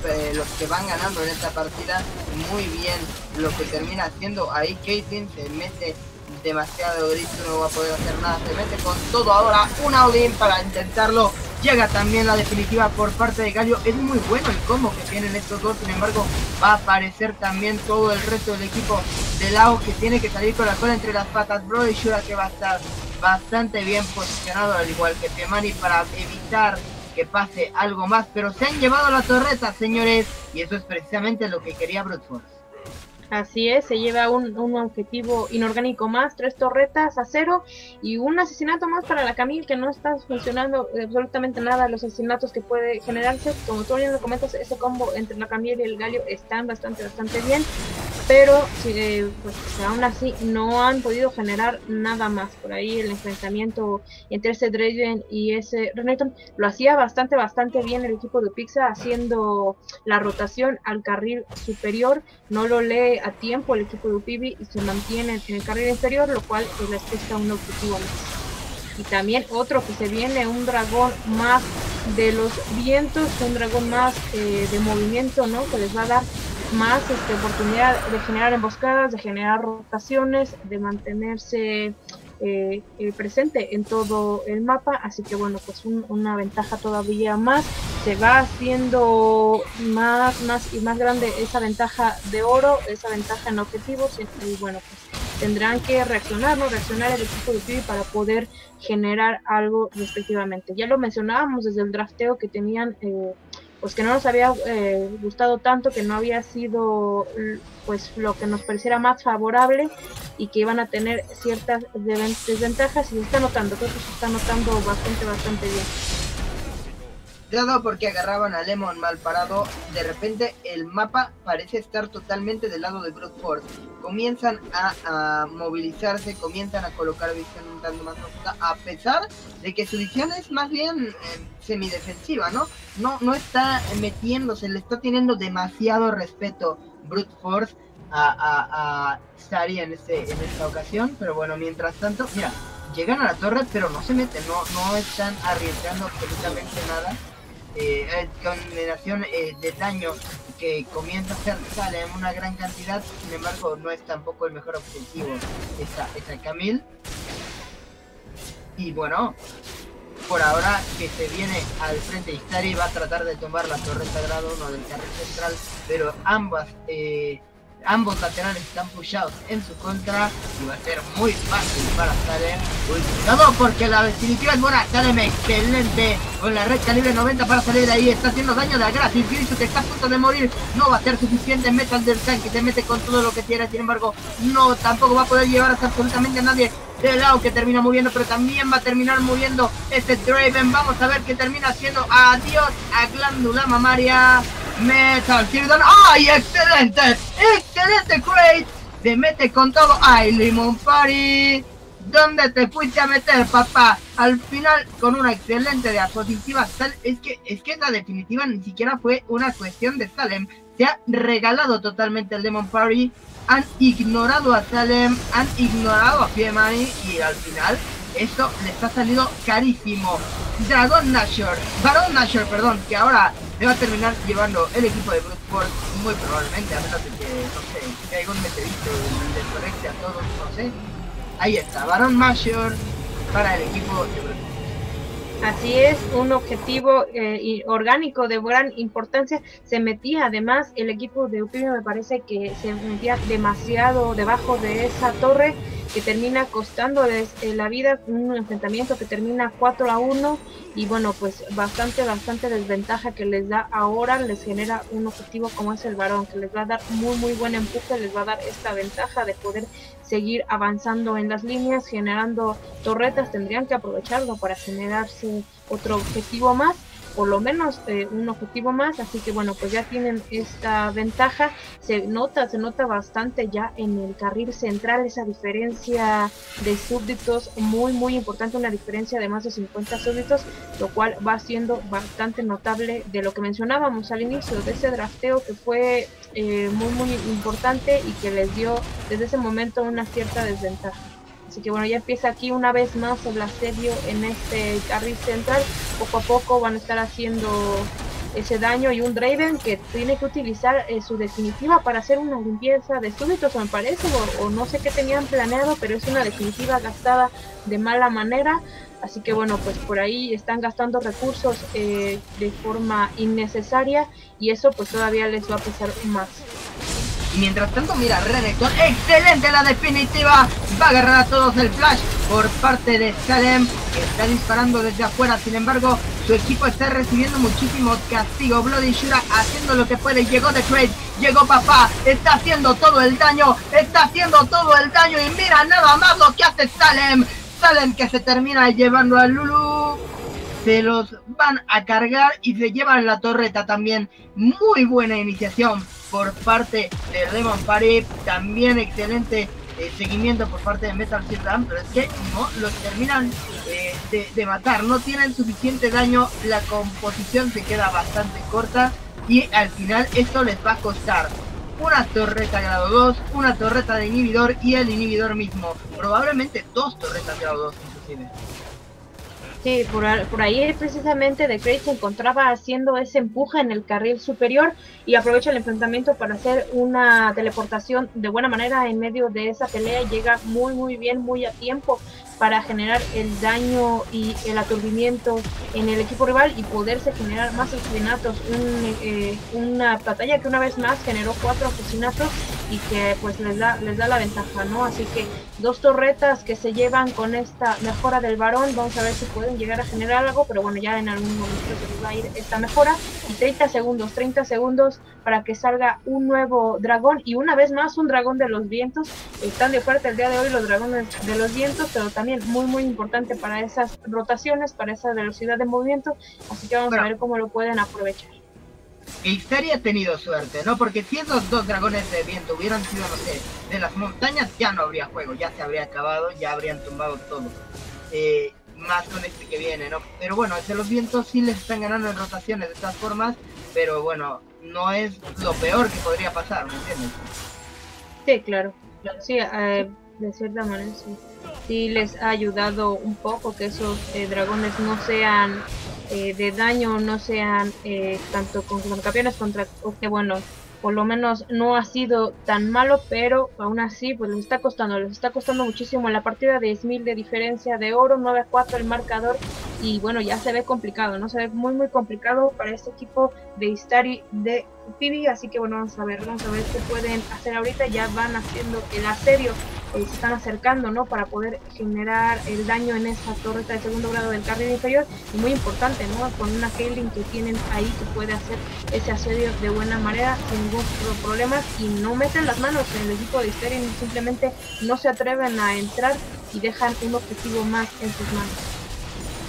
eh, los que van ganando en esta partida. Muy bien lo que termina haciendo ahí Caitlyn se mete demasiado gris, no va a poder hacer nada, se mete con todo ahora un Odin para intentarlo. Llega también la definitiva por parte de Galio. Es muy bueno el combo que tienen estos dos, sin embargo va a aparecer también todo el resto del equipo de Lao que tiene que salir con la cola entre las patas. Bro y Shura que va a estar bastante bien posicionado, al igual que Piemani, para evitar que pase algo más. Pero se han llevado la torreta, señores, y eso es precisamente lo que quería Brute Force. Así es, se lleva un, objetivo inorgánico más, tres torretas a cero y un asesinato más para la Camille que no está funcionando absolutamente nada los asesinatos que puede generarse. Como tú bien lo comentas, ese combo entre la Camille y el Galio están bastante, bastante bien. pero eh, pues aún así no han podido generar nada más. Por ahí el enfrentamiento entre ese Draven y ese Renekton lo hacía bastante, bastante bien el equipo de Pizza haciendo la rotación al carril superior. No lo lee a tiempo el equipo de Upibi y se mantiene en el carril inferior, lo cual pues, les cuesta un objetivo más. Y también otro que se viene, un dragón más de los vientos, un dragón más eh, de movimiento, ¿no? Que les va a dar más este, oportunidad de generar emboscadas, de generar rotaciones, de mantenerse eh, eh, presente en todo el mapa, así que bueno, pues una ventaja todavía más, se va haciendo más, más y más grande esa ventaja de oro, esa ventaja en objetivos y, bueno, pues tendrán que reaccionar, ¿no? Reaccionar el equipo de Pibi para poder generar algo respectivamente. Ya lo mencionábamos desde el drafteo que tenían eh, pues que no nos había eh, gustado tanto, que no había sido pues lo que nos pareciera más favorable y que iban a tener ciertas desventajas y se está notando, creo que se está notando bastante, bastante bien. Dado porque agarraban a Lemon mal parado, de repente el mapa parece estar totalmente del lado de Brute Force. Comienzan a, movilizarse, comienzan a colocar visión un tanto más profunda, a pesar de que su visión es más bien eh, semidefensiva, ¿no? ¿no? No está metiéndose, le está teniendo demasiado respeto Brute Force a, a, a en, este, en esta ocasión, pero bueno, mientras tanto, mira, llegan a la torre, pero no se meten, no, no están arriesgando absolutamente nada eh, combinación eh, de daño que comienza a hacer sale en una gran cantidad, sin embargo no es tampoco el mejor objetivo esa, esa Camille. Y bueno, por ahora que se viene al frente Istari va a tratar de tomar la torre sagrada uno del carril central, pero ambas eh, Ambos laterales están pushados en su contra y va a ser muy fácil para Salem. Cuidado porque la definitiva es buena. Salem excelente con la red calibre 90 para salir de ahí. Está haciendo daño de la gracia. Infinito que está a punto de morir. No va a ser suficiente. Metal del tanque se mete con todo lo que tiene. Sin embargo, no tampoco va a poder llevar hasta absolutamente a nadie de lado que termina muriendo, pero también va a terminar muriendo este Draven. Vamos a ver qué termina haciendo. Adiós a glándula mamaria. Metal Kirdan. ¡Ay, excelente! ¡Excelente Crate! Se mete con todo. ¡Ay, Limon Party! ¿Dónde te fuiste a meter, papá? Al final, con una excelente diapositiva, es que, es que la definitiva ni siquiera fue una cuestión de Salem. Se ha regalado totalmente el Demon Party. Han ignorado a Salem, han ignorado a Fiemani y al final esto les ha salido carísimo. Dragon Nashor, Baron Nashor, perdón, que ahora me va a terminar llevando el equipo de Brute Force muy probablemente, a menos que, no sé, que haya un meteorito desconecte a todos, no sé. Ahí está, Baron Nashor para el equipo de Brute Así es, un objetivo eh, orgánico de gran importancia. Se metía además el equipo de Upino, me parece que se metía demasiado debajo de esa torre que termina costándoles eh, la vida, un enfrentamiento que termina 4 a 1 y bueno, pues bastante, bastante desventaja que les da ahora, les genera un objetivo como es el varón, que les va a dar muy, muy buen empuje, les va a dar esta ventaja de poder seguir avanzando en las líneas, generando torretas, tendrían que aprovecharlo para generarse otro objetivo más por lo menos eh, un objetivo más, así que bueno, pues ya tienen esta ventaja, se nota, se nota bastante ya en el carril central esa diferencia de súbditos muy muy importante, una diferencia de más de 50 súbditos, lo cual va siendo bastante notable de lo que mencionábamos al inicio de ese drafteo que fue eh, muy muy importante y que les dio desde ese momento una cierta desventaja. Así que bueno, ya empieza aquí una vez más el asedio en este carril central. Poco a poco van a estar haciendo ese daño y un Draven que tiene que utilizar eh, su definitiva para hacer una limpieza de súbditos, me parece, o, no sé qué tenían planeado, pero es una definitiva gastada de mala manera. Así que bueno, pues por ahí están gastando recursos eh, de forma innecesaria y eso pues todavía les va a pesar más. Y mientras tanto, mira, Renekton, excelente la definitiva. Va a agarrar a todos el flash por parte de Salem, que está disparando desde afuera. Sin embargo, su equipo está recibiendo muchísimo castigo. Bloody Shura haciendo lo que puede. Llegó The Trade, llegó papá, está haciendo todo el daño, está haciendo todo el daño. Y mira nada más lo que hace Salem. Salem que se termina llevando a Lulu se los van a cargar y se llevan la torreta también. Muy buena iniciación por parte de Lemon Party, también excelente eh, seguimiento por parte de Metal Gear Ram, pero es que no los terminan eh, de matar, no tienen suficiente daño, la composición se queda bastante corta y al final esto les va a costar una torreta grado 2, una torreta de inhibidor y el inhibidor mismo. Probablemente dos torretas grado 2 inclusive. Sí, por, por ahí precisamente The Crate se encontraba haciendo ese empuje en el carril superior y aprovecha el enfrentamiento para hacer una teleportación de buena manera en medio de esa pelea. Llega muy muy bien, muy a tiempo para generar el daño y el aturdimiento en el equipo rival y poderse generar más asesinatos. Un, eh, una batalla que una vez más generó cuatro asesinatos y que pues les da, les da la ventaja, ¿no? Así que dos torretas que se llevan con esta mejora del varón, vamos a ver si pueden llegar a generar algo, pero bueno, ya en algún momento se les va a ir esta mejora. Y 30 segundos, 30 segundos para que salga un nuevo dragón y una vez más un dragón de los vientos. Están de oferta el día de hoy los dragones de los vientos, pero también muy muy importante para esas rotaciones, para esa velocidad de movimiento, así que vamos Bueno. a ver cómo lo pueden aprovechar. Ixtari ha tenido suerte, ¿no? Porque si esos dos dragones de viento hubieran sido, no sé, de las montañas, ya no habría juego, ya se habría acabado, ya habrían tumbado todo. Eh, más con este que viene, ¿no? Pero bueno, de los vientos sí les están ganando en rotaciones de estas formas, pero bueno, no es lo peor que podría pasar, ¿me entiendes? Sí, claro. claro, Sí, eh, de cierta manera sí. Sí les ha ayudado un poco que esos eh, dragones no sean eh, de daño, no sean eh, tanto con campeones contra... que bueno, por lo menos no ha sido tan malo, pero aún así pues les está costando, les está costando muchísimo la partida de 10.000 de diferencia de oro, 9 a 4 el marcador y bueno, ya se ve complicado, ¿no? Se ve muy muy complicado para este equipo de Istari de Así que bueno, vamos a ver, vamos a ver qué pueden hacer ahorita, ya van haciendo el asedio, eh, se están acercando, ¿no? Para poder generar el daño en esa torreta de segundo grado del carril inferior, y muy importante, ¿no? Con una Kaylin que tienen ahí que puede hacer ese asedio de buena manera, sin ningún pro- problema, y no meten las manos en el equipo de Istari, simplemente no se atreven a entrar y dejan un objetivo más en sus manos.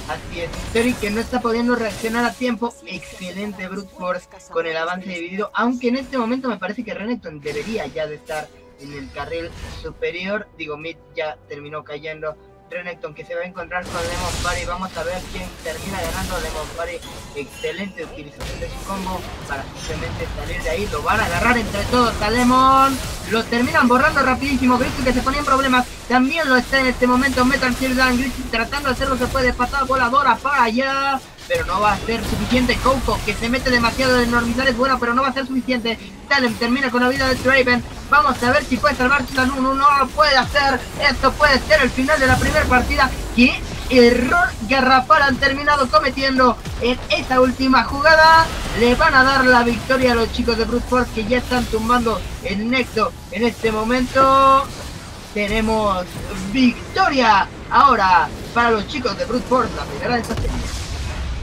Así es, Terry que no está pudiendo reaccionar a tiempo. Excelente Brute Force con el avance dividido. Aunque en este momento me parece que Renekton debería ya de estar en el carril superior. Digo, Mid ya terminó cayendo. Renekton que se va a encontrar con Lemon Party. Vamos a ver quién termina ganando Lemon Party. Excelente utilización de su combo para simplemente salir de ahí. Lo van a agarrar entre todos a Lemon. Lo terminan borrando rapidísimo. Gristy que se ponía en problemas. También lo está en este momento Metal Gear. Gristy tratando de hacer lo que puede. Patada voladora para allá. Pero no va a ser suficiente. Coco que se mete demasiado en orbital es buena, pero no va a ser suficiente. Talem termina con la vida de Draven. Vamos a ver si puede salvarse la Nunu. No lo puede hacer. Esto puede ser el final de la primera partida. ¿Qué error garrafal han terminado cometiendo en esta última jugada? Le van a dar la victoria a los chicos de Brute Force que ya están tumbando el Necto en este momento. Tenemos victoria ahora para los chicos de Brute Force, la primera de esta serie.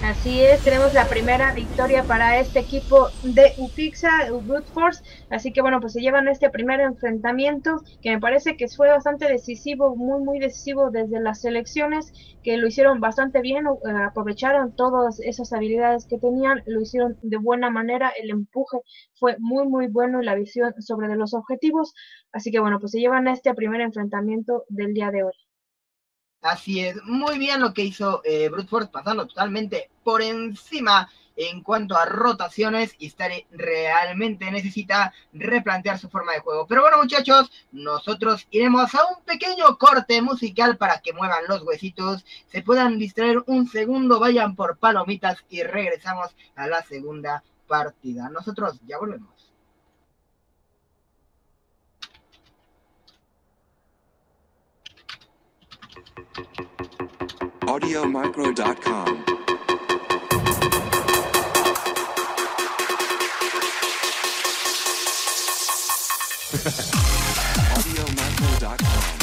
Así es, tenemos la primera victoria para este equipo de Upixa, Brute Force. Así que bueno, pues se llevan este primer enfrentamiento que me parece que fue bastante decisivo, muy, muy decisivo desde las selecciones, que lo hicieron bastante bien, eh, aprovecharon todas esas habilidades que tenían, lo hicieron de buena manera, el empuje fue muy, muy bueno y la visión sobre los objetivos. Así que bueno, pues se llevan este primer enfrentamiento del día de hoy. Así es, muy bien lo que hizo eh, Brute Force, pasando totalmente por encima en cuanto a rotaciones y Stary realmente necesita replantear su forma de juego. Pero bueno muchachos, nosotros iremos a un pequeño corte musical para que muevan los huesitos, se puedan distraer un segundo, vayan por palomitas y regresamos a la segunda partida. Nosotros ya volvemos. AudioMicro.com. AudioMicro.com.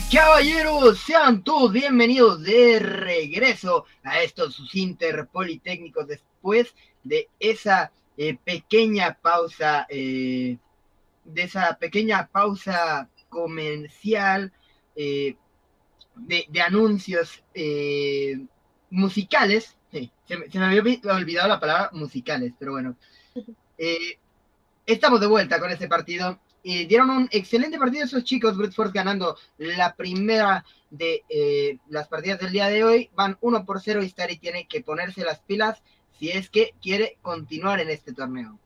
caballeros, sean todos bienvenidos de regreso a estos sus interpolitécnicos después de esa eh, pequeña pausa, eh, de esa pequeña pausa comercial eh, de, anuncios musicales. Se, me, se, me, había olvidado la palabra musicales, pero bueno. estamos de vuelta con este partido eh, dieron un excelente partido esos chicos, Bradford ganando la primera de eh, las partidas del día de hoy, van 1 por 0 y Stari tiene que ponerse las pilas si es que quiere continuar en este torneo.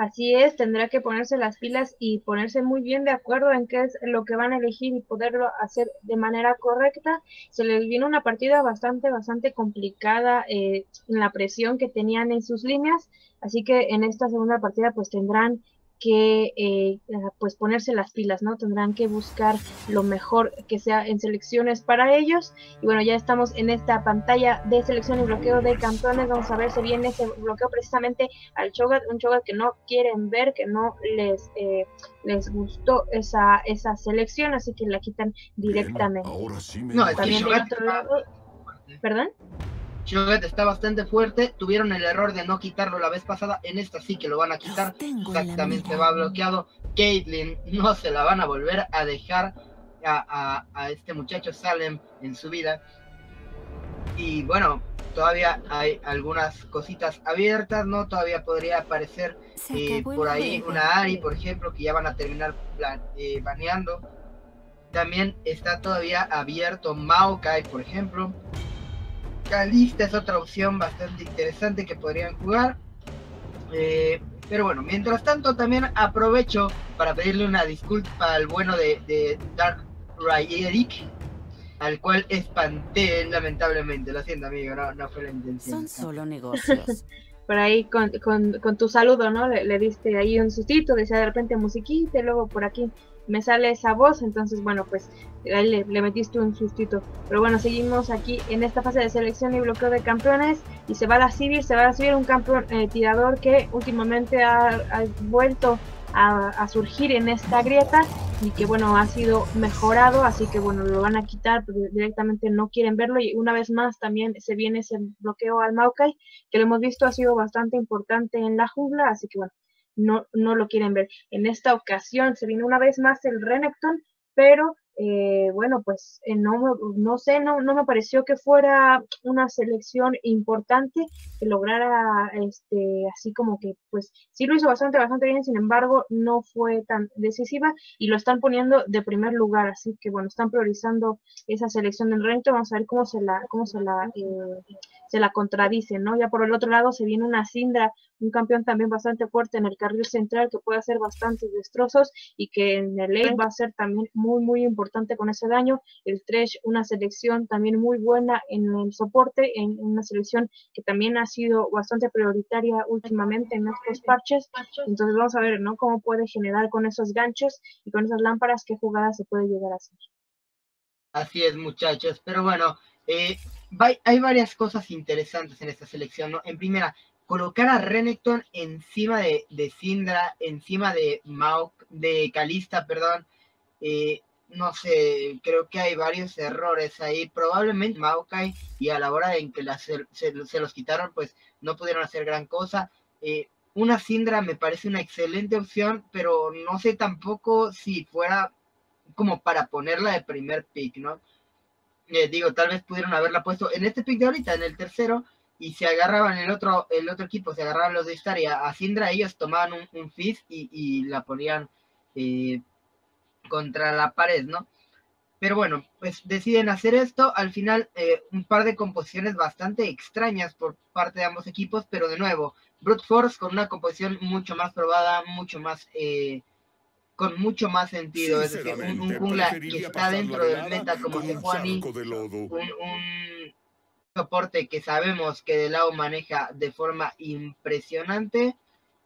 Así es, tendrá que ponerse las pilas y ponerse muy bien de acuerdo en qué es lo que van a elegir y poderlo hacer de manera correcta. Se les viene una partida bastante, bastante complicada eh, en la presión que tenían en sus líneas, así que en esta segunda partida pues tendrán que eh, pues ponerse las pilas, ¿no? Tendrán que buscar lo mejor que sea en selecciones para ellos. Y bueno, ya estamos en esta pantalla de selección y bloqueo de campeones. Vamos a ver si viene ese bloqueo precisamente al Chogat, un Chogat que no quieren ver, que no les, eh, les gustó esa, esa selección, así que la quitan directamente. Ahora sí me No, También del otro lado, ¿perdón? Shogat está bastante fuerte, tuvieron el error de no quitarlo la vez pasada, en esta sí que lo van a quitar, exactamente va bloqueado. Caitlyn no se la van a volver a dejar a, a- a este muchacho Salem en su vida. Y bueno, todavía hay algunas cositas abiertas, ¿no? Todavía podría aparecer eh, por ahí una Ari, por ejemplo, que ya van a terminar plan- eh, baneando. También está todavía abierto Maokai, por ejemplo. Calista es otra opción bastante interesante que podrían jugar. Eh, pero bueno, mientras tanto también aprovecho para pedirle una disculpa al bueno de, de Dark Ryeric, al cual espanté lamentablemente. Lo siento amigo, no, no fue la intención. Son solo negocios. Por ahí con, con, con tu saludo, ¿no? Le, le diste ahí un sustito, decía de repente musiquita y luego por aquí me sale esa voz, entonces bueno, pues ahí le, metiste un sustito. Pero bueno, seguimos aquí en esta fase de selección y bloqueo de campeones y se va a la Civil, se va a la Civil un campeón eh, tirador que últimamente ha, ha vuelto a, a surgir en esta grieta y que bueno, ha sido mejorado, así que bueno, lo van a quitar, porque directamente no quieren verlo y una vez más también se viene ese bloqueo al Maokai que lo hemos visto ha sido bastante importante en la jungla, así que bueno, no, no lo quieren ver. En esta ocasión se viene una vez más el Renekton, pero eh, bueno, pues eh, no, no sé, no, no me pareció que fuera una selección importante que lograra este así como que pues sí lo hizo bastante bastante bien sin embargo no fue tan decisiva y lo están poniendo de primer lugar. Así que bueno están priorizando esa selección del Renekton vamos a ver cómo se la cómo se la eh, se la contradice no ya por el otro lado se viene una Sindra un campeón también bastante fuerte en el carril central que puede hacer bastantes destrozos y que en el late va a ser también muy muy importante con ese daño el Thresh una selección también muy buena en el soporte en una selección que también ha sido bastante prioritaria últimamente en estos parches. Entonces vamos a ver, ¿no? Cómo puede generar con esos ganchos y con esas lámparas qué jugadas se puede llegar a hacer. Así es, muchachos. Pero bueno, eh, hay varias cosas interesantes en esta selección, ¿no? En primera, colocar a Renekton encima de, de encima de Mao, de Kalista, perdón. eh, no sé, creo que hay varios errores ahí. Probablemente Maokai y a la hora en que se, se- los quitaron, pues no pudieron hacer gran cosa. Eh, una Syndra me parece una excelente opción, pero no sé tampoco si fuera como para ponerla de primer pick, ¿no? Eh, digo, tal vez pudieron haberla puesto en este pick de ahorita, en el tercero, y se agarraban el otro, el otro equipo, se agarraban los de Star y a, a Syndra ellos tomaban un, un fizz y, y la ponían eh, contra la pared, ¿no? Pero bueno, pues deciden hacer esto. Al final, eh, un par de composiciones bastante extrañas por parte de ambos equipos, pero de nuevo, Brute Force con una composición mucho más probada, mucho más, eh, con mucho más sentido. Es decir, un, un jungla que está dentro del meta como charco de un, un soporte que sabemos que de lado maneja de forma impresionante.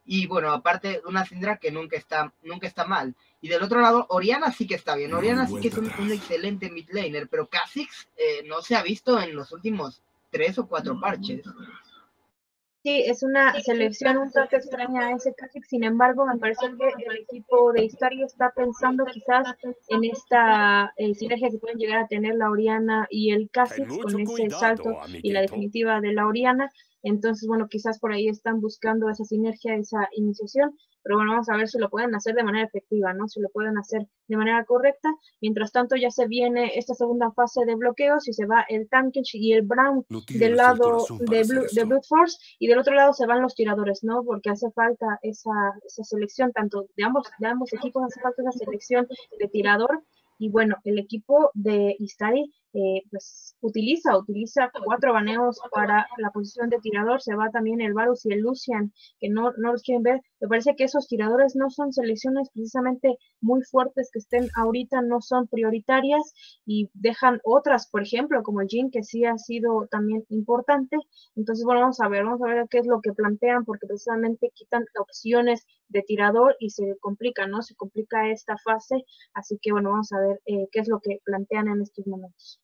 Y bueno, aparte una Syndra que nunca está, nunca está mal. Y del otro lado, Oriana sí que está bien. Oriana sí que es un, excelente mid laner, pero Kha'Zix eh, no se ha visto en los últimos tres o cuatro parches. Sí, es una selección un tanto extraña ese Kha'Zix, sin embargo, me parece que el equipo de Historia está pensando quizás en esta eh, sinergia que pueden llegar a tener la Oriana y el Ten con ese cuidado, salto y la definitiva de la Oriana. Entonces, bueno, quizás por ahí están buscando esa sinergia, esa iniciación, pero bueno, vamos a ver si lo pueden hacer de manera efectiva, ¿no? Si lo pueden hacer de manera correcta. Mientras tanto, ya se viene esta segunda fase de bloqueos y se va el Tankage y el Brown del lado de, Blue, de. Blood Force y del otro lado se van los tiradores, ¿no? Porque hace falta esa, esa selección, tanto de ambos, de ambos equipos hace falta esa selección de tirador. Y bueno, el equipo de Istari eh, pues utiliza, utiliza cuatro baneos para la posición de tirador, se va también el Varus y el Lucian, que no, no los quieren ver, me parece que esos tiradores no son selecciones precisamente muy fuertes que estén ahorita, no son prioritarias y dejan otras, por ejemplo, como el Jin, que sí ha sido también importante, entonces bueno, vamos a ver, vamos a ver qué es lo que plantean, porque precisamente quitan opciones de tirador y se complica, ¿no? Se complica esta fase, así que bueno, vamos a ver eh, qué es lo que plantean en estos momentos.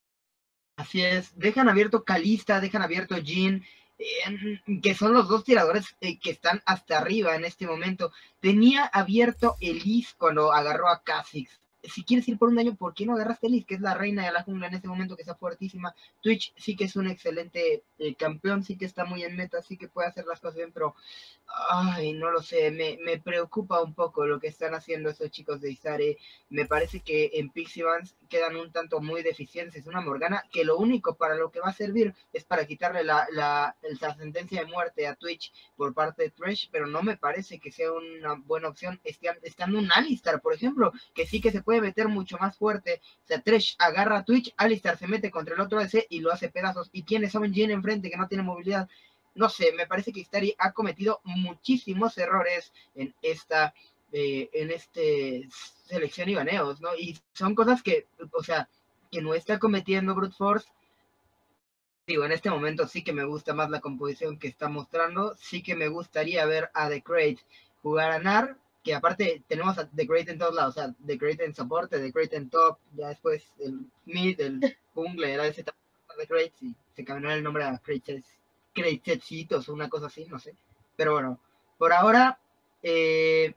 Así es, dejan abierto Calista, dejan abierto Jin, eh, que son los dos tiradores eh, que están hasta arriba en este momento. Tenía abierto Elise cuando agarró a Kha'Zix. Si quieres ir por un daño, ¿por qué no agarraste a que es la reina de la jungla en este momento, que está fuertísima? Twitch sí que es un excelente eh, campeón, sí que está muy en meta, sí que puede hacer las cosas bien, pero ay, no lo sé, me, me preocupa un poco lo que están haciendo esos chicos de Isare. Me parece que en Pixie Vans quedan un tanto muy deficientes. Es una Morgana que lo único para lo que va a servir es para quitarle la, la, la sentencia de muerte a Twitch por parte de Thresh, pero no me parece que sea una buena opción. Estando un Alistar, por ejemplo, que sí que se puede meter mucho más fuerte. O sea, Thresh agarra a Twitch, Alistar se mete contra el otro ADC y lo hace pedazos. Y tiene Summon Jin enfrente que no tiene movilidad. No sé, me parece que Istari ha cometido muchísimos errores en esta eh, en este selección y baneos, ¿no? Y son cosas que, o sea, que no está cometiendo Brute Force. Digo, en este momento sí que me gusta más la composición que está mostrando. Sí que me gustaría ver a The Great jugar a Nar, que aparte tenemos a The Great en todos lados, o sea, The Great en soporte, The Great en top, ya después el mid, el jungle, era ese The Great, y se cambió el nombre a Great Greatecitos o una cosa así, no sé. Pero bueno, por ahora, eh,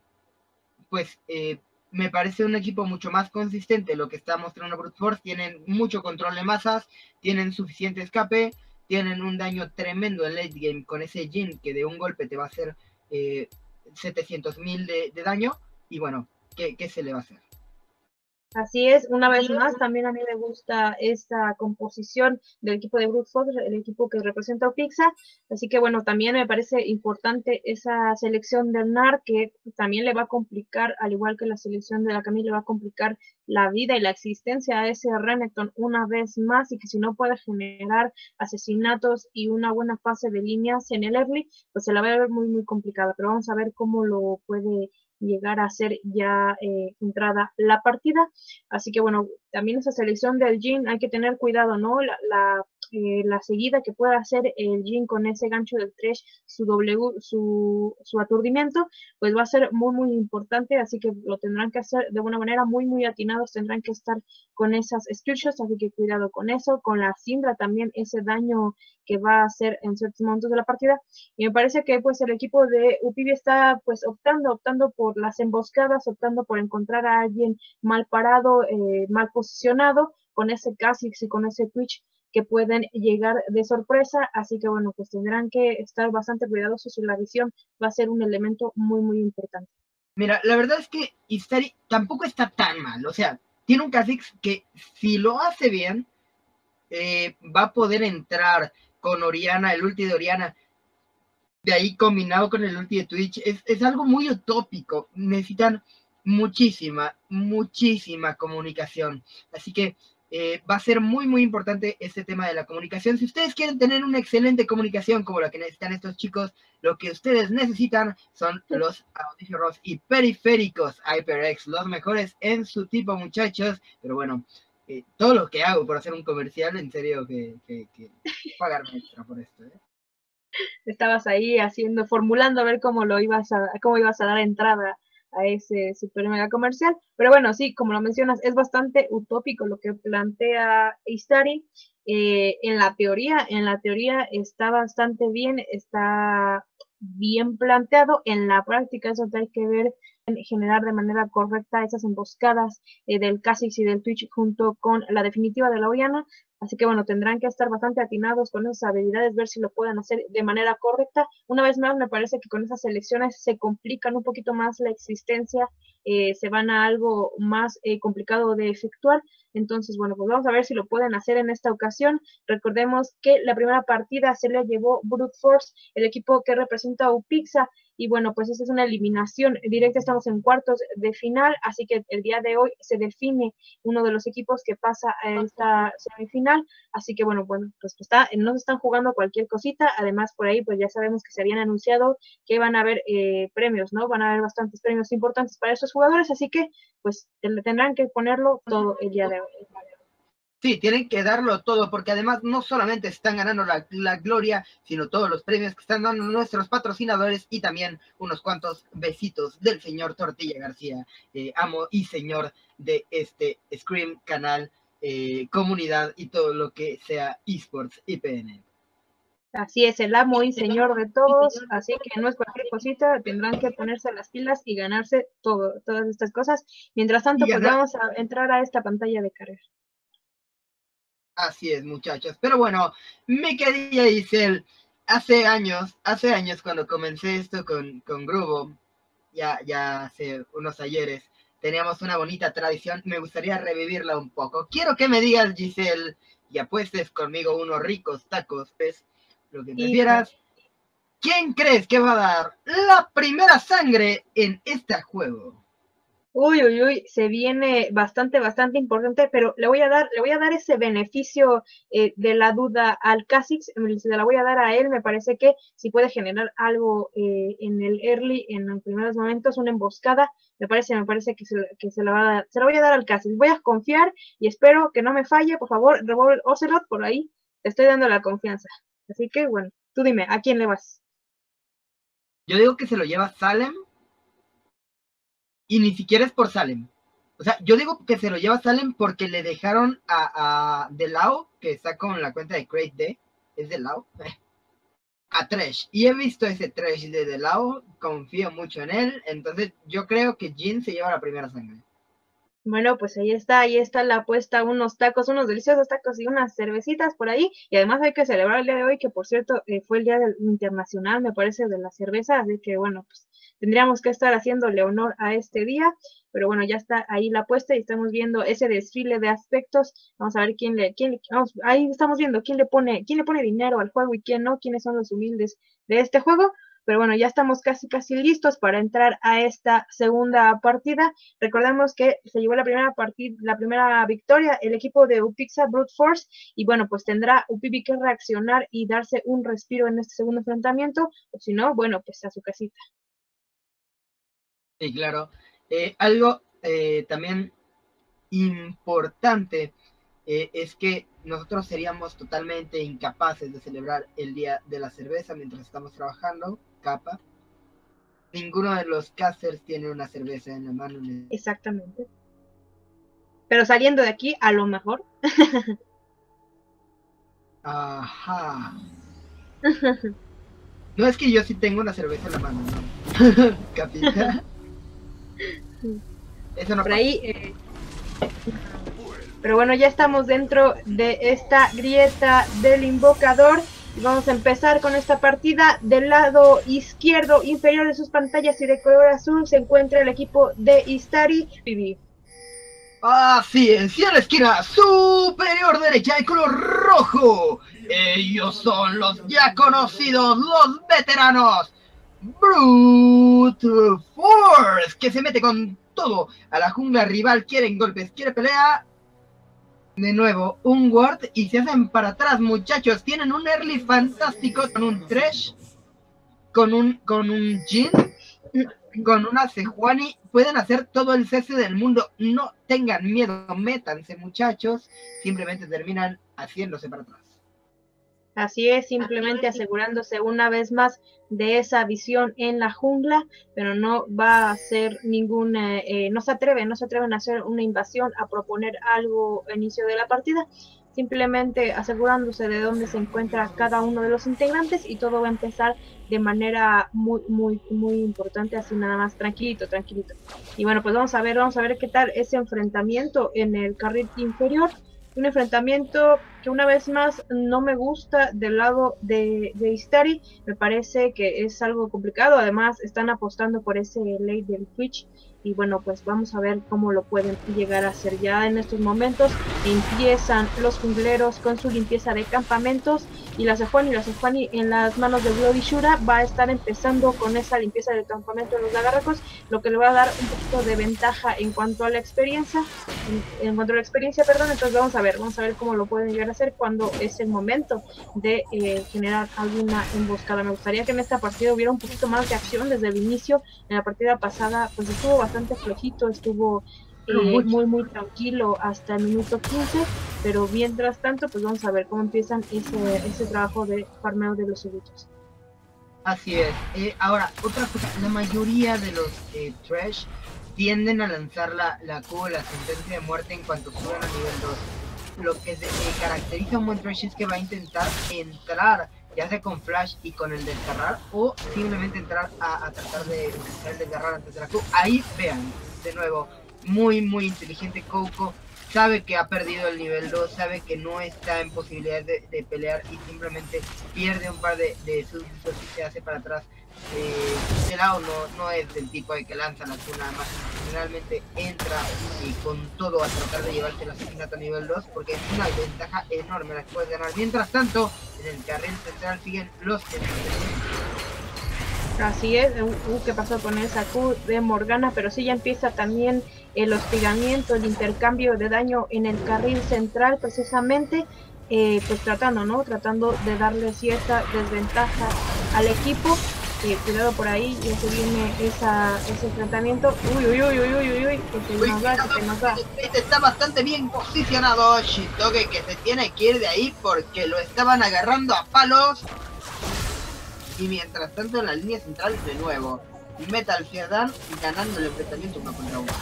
pues eh, me parece un equipo mucho más consistente lo que está mostrando Brute Force. Tienen mucho control de masas, tienen suficiente escape, tienen un daño tremendo en late game con ese Jin que de un golpe te va a hacer eh, 700 mil de, de daño. Y bueno, ¿qué, ¿qué se le va a hacer? Así es, una vez más, también a mí me gusta esta composición del equipo de Force, el equipo que representa a Pixar, así que bueno, también me parece importante esa selección del NAR que también le va a complicar, al igual que la selección de la Camille, le va a complicar la vida y la existencia a ese Renekton una vez más y que si no puede generar asesinatos y una buena fase de líneas en el early, pues se la va a ver muy muy complicada, pero vamos a ver cómo lo puede llegar a ser ya eh, entrada la partida. Así que bueno, también esa selección del Jin hay que tener cuidado, ¿no? La, la seguida que pueda hacer el Jin con ese gancho del Thresh, su W, su, aturdimiento, pues va a ser muy, muy importante. Así que lo tendrán que hacer de una manera muy, muy atinados. Tendrán que estar con esas skillshots, así que cuidado con eso. Con la Syndra también ese daño que va a hacer en ciertos momentos de la partida. Y me parece que pues el equipo de Upibi está pues optando, optando por las emboscadas, optando por encontrar a alguien mal parado, eh, mal posicionado, con ese Kha'Zix y con ese Twitch que pueden llegar de sorpresa, así que bueno, pues tendrán que estar bastante cuidadosos y la visión va a ser un elemento muy, muy importante. Mira, la verdad es que Istari tampoco está tan mal, o sea, tiene un Kha'Zix que si lo hace bien, eh, va a poder entrar con Oriana, el ulti de Oriana, de ahí combinado con el ulti de Twitch, es, es algo muy utópico, necesitan muchísima, muchísima comunicación, así que eh, va a ser muy, muy importante este tema de la comunicación. Si ustedes quieren tener una excelente comunicación como la que necesitan estos chicos, lo que ustedes necesitan son los audífonos y periféricos HyperX, los mejores en su tipo, muchachos. Pero bueno, eh, todo lo que hago por hacer un comercial, en serio, que, que, que pagarme extra por esto. ¿eh? Estabas ahí haciendo, formulando a ver cómo lo ibas a, cómo ibas a dar entrada a ese super mega comercial. Pero bueno, sí, como lo mencionas, es bastante utópico lo que plantea Istari. Eh, en la teoría, en la teoría está bastante bien, está bien planteado. En la práctica eso hay que ver en generar de manera correcta esas emboscadas eh, del Kha'Zix y del Twitch junto con la definitiva de la Oriana. Así que bueno, tendrán que estar bastante atinados con esas habilidades, ver si lo pueden hacer de manera correcta. Una vez más, me parece que con esas selecciones se complican un poquito más la existencia, eh, se van a algo más eh, complicado de efectuar. Entonces, bueno, pues vamos a ver si lo pueden hacer en esta ocasión. Recordemos que la primera partida se le llevó Brute Force, el equipo que representa a Upixa, Y bueno, pues esta es una eliminación directa, estamos en cuartos de final, así que el día de hoy se define uno de los equipos que pasa a esta semifinal. Así que bueno, bueno, pues está, no se están jugando cualquier cosita. Además, por ahí, pues ya sabemos que se habían anunciado que van a haber eh, premios, ¿no? Van a haber bastantes premios importantes para estos jugadores, así que pues te- tendrán que ponerlo todo el día de hoy. Sí, tienen que darlo todo, porque además no solamente están ganando la, la gloria, sino todos los premios que están dando nuestros patrocinadores y también unos cuantos besitos del señor Tortilla García, eh, amo y señor de este Scream canal, eh, comunidad y todo lo que sea esports IPN. Así es, el amo y señor de todos, así que no es cualquier cosita, tendrán que ponerse las pilas y ganarse todo, todas estas cosas. Mientras tanto, Y pues vamos a entrar a esta pantalla de carrera. Así es, muchachos. Pero bueno, mi querida Isel, hace años, hace años cuando comencé esto con, con Grubo, ya, ya hace unos ayeres, teníamos una bonita tradición, me gustaría revivirla un poco. Quiero que me digas, Giselle, y apuestes conmigo unos ricos tacos, pues, lo que prefieras. ¿Quién crees que va a dar la primera sangre en este juego? Uy, uy, uy, se viene bastante, bastante importante, pero le voy a dar, le voy a dar ese beneficio eh, de la duda al mm, se la voy a dar a él, me parece que si puede generar algo eh, en el early, en los primeros momentos, una emboscada, me parece, me parece que se, que se la va a dar, se la voy a dar al Kha'Zix, voy a confiar y espero que no me falle, por favor, Revolver Ocelot, por ahí, te estoy dando la confianza, así que bueno, tú dime, ¿a quién le vas? Yo digo que se lo lleva Salem. Y ni siquiera es por Salem. O sea, yo digo que se lo lleva Salem porque le dejaron a, a Delao, que está con la cuenta de Crate D. ¿Es Delao? A Tresh. Y he visto ese Tresh de Delao. Confío mucho en él. Entonces yo creo que Jin se lleva la primera sangre. Bueno, pues ahí está, ahí está la apuesta, unos tacos, unos deliciosos tacos y unas cervecitas por ahí. Y además hay que celebrar el día de hoy, que por cierto eh, fue el día internacional, me parece, de la cerveza, así que bueno, pues tendríamos que estar haciéndole honor a este día. Pero bueno, ya está ahí la apuesta y estamos viendo ese desfile de aspectos. Vamos a ver quién le, quién, ahí estamos viendo quién le pone, quién le pone dinero al juego y quién no, quiénes son los humildes de este juego. Pero bueno, ya estamos casi casi listos para entrar a esta segunda partida. Recordemos que se llevó la primera partida, la primera victoria el equipo de Upixa Brute Force y bueno, pues tendrá Upibi que reaccionar y darse un respiro en este segundo enfrentamiento, o si no, bueno, pues a su casita. Sí, claro. Eh, algo eh, también importante eh, es que nosotros seríamos totalmente incapaces de celebrar el día de la cerveza mientras estamos trabajando, capa. Ninguno de los casters tiene una cerveza en la mano. Exactamente. Pero saliendo de aquí, a lo mejor. Ajá. No es que yo sí tengo una cerveza en la mano, ¿no? Capita. Eso no por ahí. eh, Pero bueno, ya estamos dentro de esta grieta del invocador. Y vamos a empezar con esta partida. Del lado izquierdo inferior de sus pantallas y de color azul se encuentra el equipo de Istari. Vivi. Así es, y en la esquina superior derecha de color rojo. Ellos son los ya conocidos, los veteranos. Brute Force, que se mete con todo a la jungla rival. Quieren golpes, quiere pelea. De nuevo, un ward y se hacen para atrás, muchachos. Tienen un early fantástico con un Thresh, con un, con un Jin, con una Sejuani. Pueden hacer todo el cese del mundo. No tengan miedo, métanse, muchachos. Simplemente terminan haciéndose para atrás. Así es, simplemente asegurándose una vez más de esa visión en la jungla, pero no va a hacer ningún, eh, no se atreven, no se atreven a hacer una invasión, a proponer algo a inicio de la partida, simplemente asegurándose de dónde se encuentra cada uno de los integrantes y todo va a empezar de manera muy, muy, muy importante, así nada más, tranquilito, tranquilito. Y bueno, pues vamos a ver, vamos a ver qué tal ese enfrentamiento en el carril inferior un enfrentamiento que una vez más no me gusta del lado de, de Istari, me parece que es algo complicado, además están apostando por ese late del Twitch. Y bueno pues vamos a ver cómo lo pueden llegar a hacer ya en estos momentos. Empiezan los jungleros con su limpieza de campamentos y la Sejuani, la Sejuani en las manos de Bloody Shura va a estar empezando con esa limpieza del campamento de los lagarracos, lo que le va a dar un poquito de ventaja en cuanto a la experiencia, en, en cuanto a la experiencia, perdón, entonces vamos a ver, vamos a ver cómo lo pueden llegar a hacer cuando es el momento de eh, generar alguna emboscada. Me gustaría que en esta partida hubiera un poquito más de acción desde el inicio, en la partida pasada pues estuvo bastante flojito, estuvo Eh, mucho. muy muy tranquilo hasta el minuto 15, pero mientras tanto pues vamos a ver cómo empiezan ese, ese trabajo de farmeo de los súbditos. Así es. Eh, ahora, otra cosa, la mayoría de los eh, trash tienden a lanzar la, la Q, la sentencia de muerte en cuanto suben a nivel 2. Lo que se, eh, caracteriza a un buen trash es que va a intentar entrar, ya sea con flash y con el desgarrar, o simplemente entrar a, a tratar de utilizar el desgarrar antes de la Q. Ahí vean, de nuevo, muy, muy inteligente Coco. Sabe que ha perdido el nivel 2, sabe que no está en posibilidad de, de pelear y simplemente pierde un par de, de súbditos y se hace para atrás. Eh, lado no, no es del tipo de que lanza la Q nada más. Generalmente entra y con todo a tratar de llevarse el asesinato a nivel 2 porque es una ventaja enorme la que puedes ganar. Mientras tanto, en el carril central siguen los Así es, uh, uh, ¿qué pasó con esa Q de Morgana? Pero sí ya empieza también el hostigamiento, el intercambio de daño en el carril central, precisamente, eh, pues tratando, ¿no? Tratando de darle cierta desventaja al equipo. Eh, cuidado por ahí, ya se viene esa, ese enfrentamiento. Uy, uy, uy, uy, uy, uy, uy, que se nos va, que se nos va. Este está bastante bien posicionado Shitoge que se tiene que ir de ahí porque lo estaban agarrando a palos. Y mientras tanto en la línea central de nuevo. Metal ganando el enfrentamiento uno contra uno.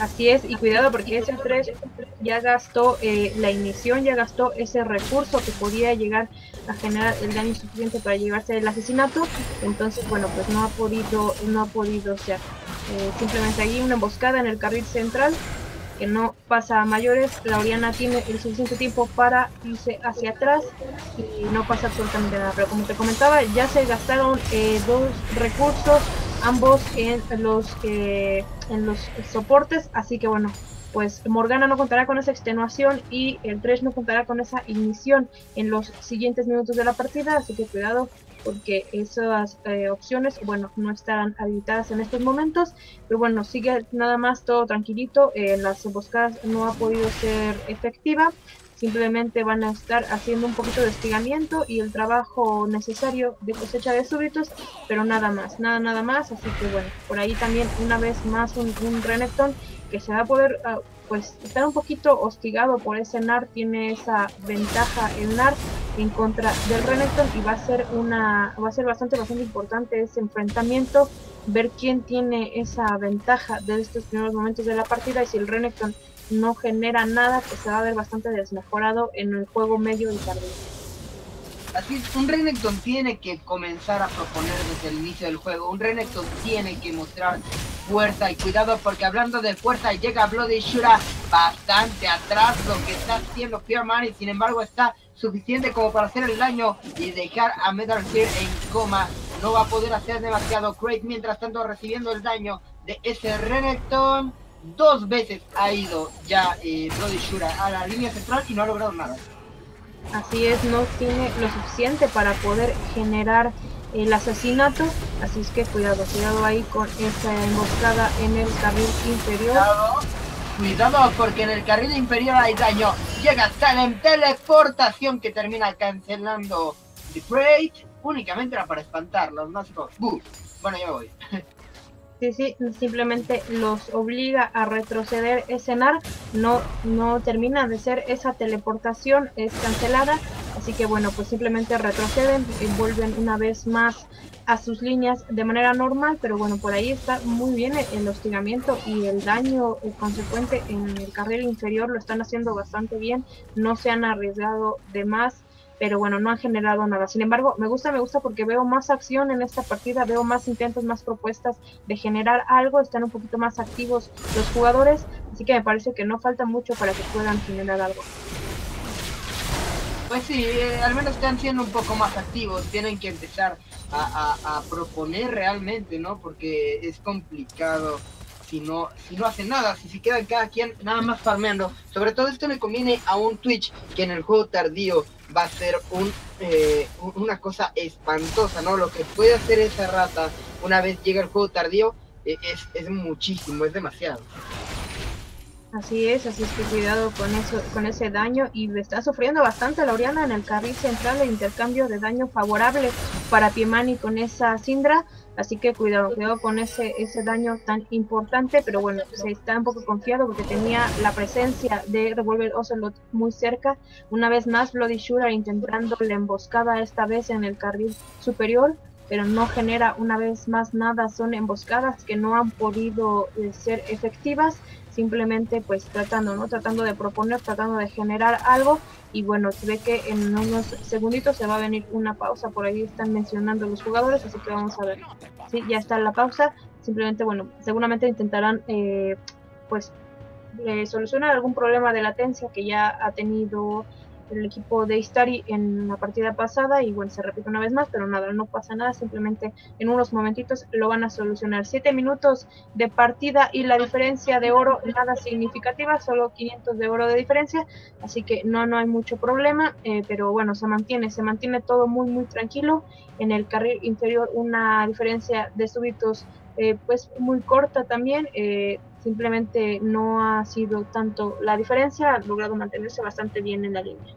Así es, y cuidado porque ese 3 ya gastó eh, la ignición, ya gastó ese recurso que podía llegar a generar el daño suficiente para llevarse el asesinato. Entonces, bueno, pues no ha podido, no ha podido, o sea, eh, simplemente ahí una emboscada en el carril central que no pasa a mayores. La Oriana tiene el suficiente tiempo para irse hacia atrás y no pasa absolutamente nada. Pero como te comentaba, ya se gastaron eh, dos recursos, ambos en los eh, en los soportes, así que bueno. Pues Morgana no contará con esa extenuación y el 3 no contará con esa ignición en los siguientes minutos de la partida, así que cuidado porque esas eh, opciones, bueno, no estarán habilitadas en estos momentos, pero bueno, sigue nada más todo tranquilito, eh, las emboscadas no ha podido ser efectiva, simplemente van a estar haciendo un poquito de hostigamiento y el trabajo necesario de cosecha de súbitos, pero nada más, nada, nada más, así que bueno, por ahí también una vez más un, un Renekton que se va a poder ah, pues estar un poquito hostigado por ese NAR, tiene esa ventaja el NAR en contra del Renekton y va a ser una va a ser bastante bastante importante ese enfrentamiento ver quién tiene esa ventaja de estos primeros momentos de la partida y si el Renekton no genera nada que se va a ver bastante desmejorado en el juego medio y tardío. Así es, un Renekton tiene que comenzar a proponer desde el inicio del juego. Un Renekton tiene que mostrar fuerza y cuidado porque hablando de fuerza llega Bloody Shura bastante atrás lo que está haciendo Fearman y sin embargo está suficiente como para hacer el daño y dejar a Metal Gear en coma. No va a poder hacer demasiado. Craig mientras tanto recibiendo el daño de ese Renekton. Dos veces ha ido ya eh, Bloody Shura a la línea central y no ha logrado nada. Así es, no tiene lo suficiente para poder generar el asesinato, así es que cuidado, cuidado ahí con esa emboscada en el carril inferior. Cuidado, cuidado porque en el carril inferior hay daño. Llega Salem teleportación que termina cancelando The Great. Únicamente era para espantarlos, no sé. Bueno, ya voy. Sí, sí, simplemente los obliga a retroceder. Ese NAR, no, no termina de ser esa teleportación, es cancelada, así que bueno, pues simplemente retroceden y vuelven una vez más a sus líneas de manera normal, pero bueno, por ahí está muy bien el, el hostigamiento y el daño eh, consecuente en el carril inferior lo están haciendo bastante bien, no se han arriesgado de más pero bueno, no han generado nada. Sin embargo, me gusta, me gusta porque veo más acción en esta partida, veo más intentos, más propuestas de generar algo, están un poquito más activos los jugadores, así que me parece que no falta mucho para que puedan generar algo. Pues sí, eh, al menos están siendo un poco más activos. Tienen que empezar a, a- a proponer realmente, ¿no? Porque es complicado si no, si no hacen nada, si se quedan cada quien nada más farmeando. Sobre todo esto le conviene a un Twitch que en el juego tardío va a ser un, eh, un- una cosa espantosa, ¿no? Lo que puede hacer esa rata una vez llega el juego tardío eh, es, es muchísimo, es demasiado. Así es, así es que cuidado con eso, con ese daño y está sufriendo bastante la Oriana en el carril central el intercambio de daño favorable para Piemani con esa Sindra, así que cuidado, cuidado con ese, ese daño tan importante, pero bueno, se está un poco confiado porque tenía la presencia de Revolver Ocelot muy cerca, una vez más Bloody Shura intentando la emboscada esta vez en el carril superior, pero no genera una vez más nada, son emboscadas que no han podido eh, ser efectivas simplemente pues tratando, ¿no? Tratando de proponer, tratando de generar algo y bueno, se ve que en unos segunditos se va a venir una pausa, por ahí están mencionando los jugadores, así que vamos a ver. Sí, ya está la pausa, simplemente bueno, seguramente intentarán eh, pues eh, solucionar algún problema de latencia que ya ha tenido el equipo de Istari en la partida pasada y bueno, se repite una vez más, pero nada, no pasa nada, simplemente en unos momentitos lo van a solucionar. Siete minutos de partida y la diferencia de oro nada significativa, solo 500 de oro de diferencia, así que no, no hay mucho problema, eh, pero bueno, se mantiene, se mantiene todo muy, muy tranquilo. En el carril inferior una diferencia de súbitos eh, pues muy corta también, eh, simplemente no ha sido tanto la diferencia, ha logrado mantenerse bastante bien en la línea.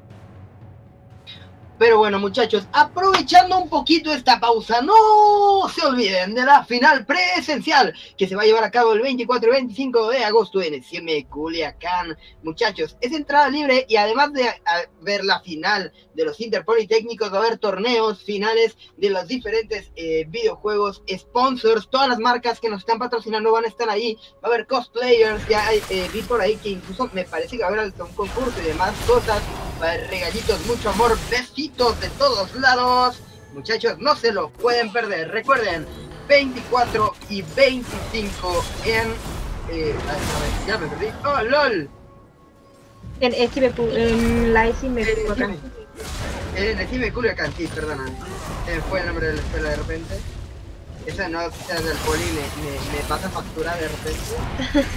Pero bueno, muchachos, aprovechando un poquito esta pausa, no se olviden de la final presencial que se va a llevar a cabo el 24 y 25 de agosto en el CM Culiacán. Muchachos, es entrada libre y además de ver la final de los Interpolitécnicos, va a haber torneos finales de los diferentes eh, videojuegos, sponsors, todas las marcas que nos están patrocinando van a estar ahí. Va a haber cosplayers, ya eh, vi por ahí que incluso me parece que va a haber un concurso y demás cosas. Regalitos, mucho amor, besitos de todos lados. Muchachos, no se lo pueden perder. Recuerden, 24 y 25 en... eh, a ver, ya me perdí. ¡Oh, LOL! En, en la Eh, Culiacán. En el Cime Culiacán, sí, perdona. Se me fue el nombre de la escuela de repente. Esa no quizás del poli me, me, me pasa factura de repente.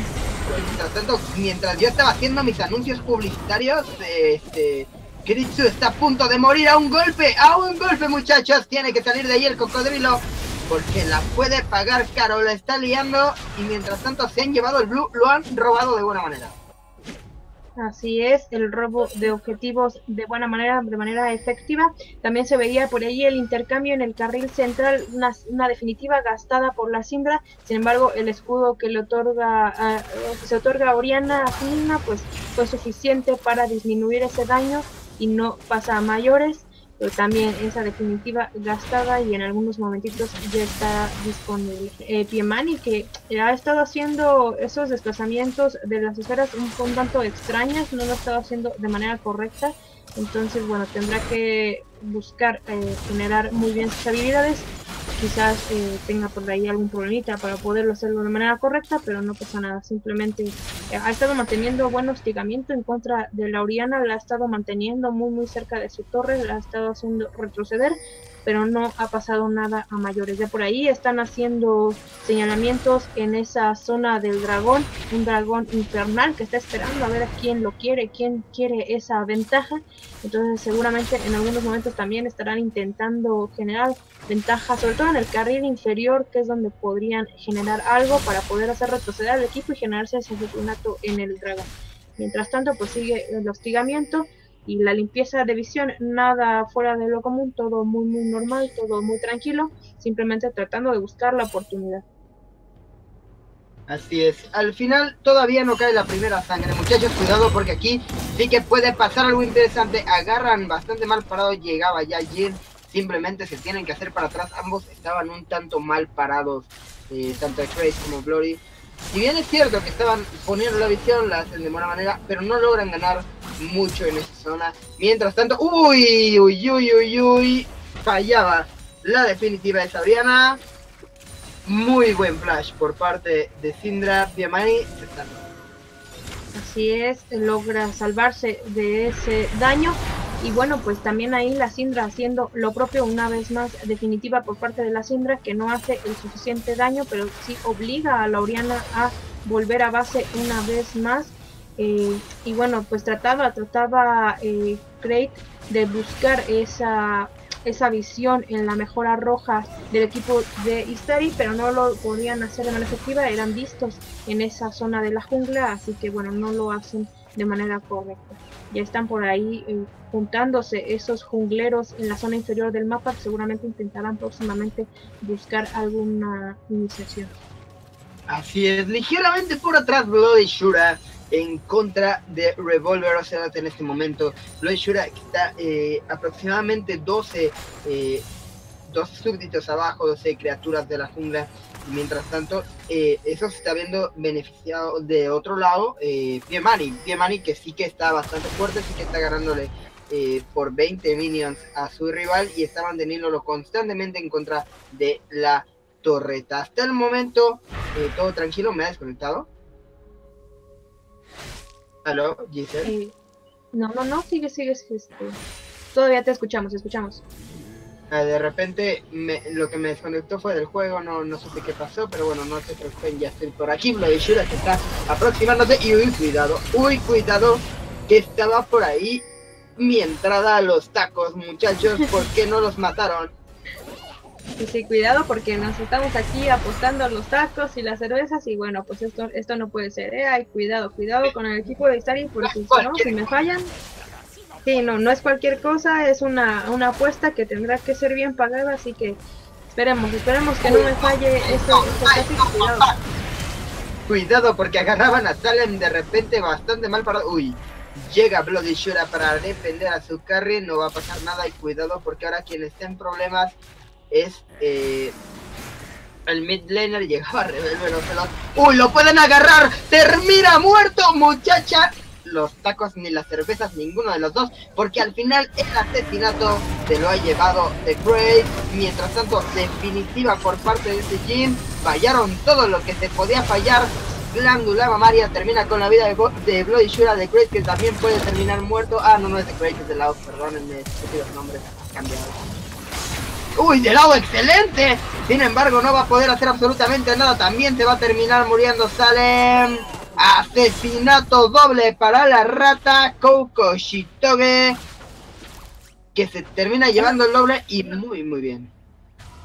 Mientras tanto, mientras yo estaba haciendo mis anuncios publicitarios, este. Kiritsu está a punto de morir a un golpe, a un golpe muchachos, tiene que salir de ahí el cocodrilo, porque la puede pagar caro, la está liando, y mientras tanto se han llevado el blue, lo han robado de buena manera. Así es, el robo de objetivos de buena manera, de manera efectiva. También se veía por ahí el intercambio en el carril central, una, una definitiva gastada por la Sindra. Sin embargo, el escudo que le otorga, a- que se otorga a Oriana a Fina, pues fue suficiente para disminuir ese daño y no pasa a mayores. Pero también esa definitiva gastada y en algunos momentitos ya está disponible. Eh, Piemani que ha estado haciendo esos desplazamientos de las esferas un, un tanto extrañas, no lo ha estado haciendo de manera correcta. Entonces, bueno, tendrá que buscar eh, generar muy bien sus habilidades. Quizás eh, tenga por ahí algún problemita para poderlo hacerlo de manera correcta, pero no pasa nada. Simplemente eh, ha estado manteniendo buen hostigamiento en contra de la Oriana, la ha estado manteniendo muy muy cerca de su torre, la ha estado haciendo retroceder, pero no ha pasado nada a mayores. De por ahí están haciendo señalamientos en esa zona del dragón, un dragón infernal que está esperando a ver quién lo quiere, quién quiere esa ventaja. Entonces seguramente en algunos momentos también estarán intentando generar ventaja, sobre todo en el carril inferior, que es donde podrían generar algo para poder hacer retroceder al equipo y generarse ese asesinato en el dragón. Mientras tanto, pues sigue el hostigamiento y la limpieza de visión, nada fuera de lo común, todo muy muy normal, todo muy tranquilo, simplemente tratando de buscar la oportunidad. Así es. Al final todavía no cae la primera sangre, muchachos. Cuidado porque aquí sí que puede pasar algo interesante. Agarran bastante mal parado. Llegaba ya Jin. Simplemente se tienen que hacer para atrás. Ambos estaban un tanto mal parados. eh, tanto Grace como Glory. Si bien es cierto que estaban poniendo la visión, la hacen de buena manera, pero no logran ganar mucho en esa zona. Mientras tanto, uy, uy, uy, uy, uy, fallaba la definitiva de Sabriana. Muy buen flash por parte de Sindra Piamani. Así es, logra salvarse de ese daño Y bueno, pues también ahí la Syndra haciendo lo propio una vez más definitiva por parte de la Syndra que no hace el suficiente daño, pero sí obliga a Lauriana a volver a base una vez más. Y bueno, pues trataba, trataba eh, Craig de buscar esa, esa visión en la mejora roja del equipo de Istari, pero no lo podían hacer de manera efectiva, eran vistos en esa zona de la jungla, así que bueno, no lo hacen de manera correcta. Ya están por ahí eh, juntándose esos jungleros en la zona inferior del mapa, seguramente intentarán próximamente buscar alguna iniciación. Así es, ligeramente por atrás Bloody Shura en contra de Revolver Ocelot en este momento. Bloody Shura está eh, aproximadamente 12, eh, 12 súbditos abajo, 12 criaturas de la jungla. Y mientras tanto, eh, eso se está viendo beneficiado de otro lado. Eh, Piemani, Piemani que sí que está bastante fuerte, sí que está ganándole eh, por 20 minions a su rival y está manteniéndolo constantemente en contra de la torreta. Hasta el momento, todo tranquilo, me ha desconectado. Aló, Giselle. Eh, no, no, no, sigue, sigue, sigue, Todavía te escuchamos, escuchamos. Ah, de repente me- lo que me desconectó fue del juego, no, no supe qué pasó, pero bueno, no se preocupen, ya estoy por aquí. Bloody Shura que está aproximándose y uy, cuidado, uy, cuidado, que estaba por ahí mi entrada a los tacos, muchachos, ¿por qué no los mataron? Y sí, cuidado porque nos estamos aquí apostando los tacos y las cervezas y bueno, pues esto esto no puede ser, ¿eh? Ay, cuidado, cuidado con el equipo de Istari porque si no, si me fallan... Sí, no, no es cualquier cosa, es una, una apuesta que tendrá que ser bien pagada, así que esperemos, esperemos que no me falle Kha'Zix, cuidado. Cuidado porque agarraban a Salem de repente bastante mal parado. Uy, llega Bloody Shura para defender a su carry, no va a pasar nada y cuidado porque ahora quien está en problemas es eh, el mid laner, llegaba a Rebel Ocelot. Uy, lo pueden agarrar, termina muerto muchacha. Los tacos ni las cervezas, ninguno de los dos, porque al final el asesinato se lo ha llevado The Great. Mientras tanto, definitiva por parte de este Jin, fallaron todo lo que se podía fallar. Glándula mamaria termina con la vida de, Bo- de Bloody Shura The Great, que también puede terminar muerto. Ah, no, no es The Great, es de lado, perdónenme, estúpidos nombres cambiados. Uy, de lado excelente. Sin embargo, no va a poder hacer absolutamente nada. También se va a terminar muriendo Salem. Asesinato doble para la rata Kouko Shitoge. Que se termina llevando el doble y muy, muy bien.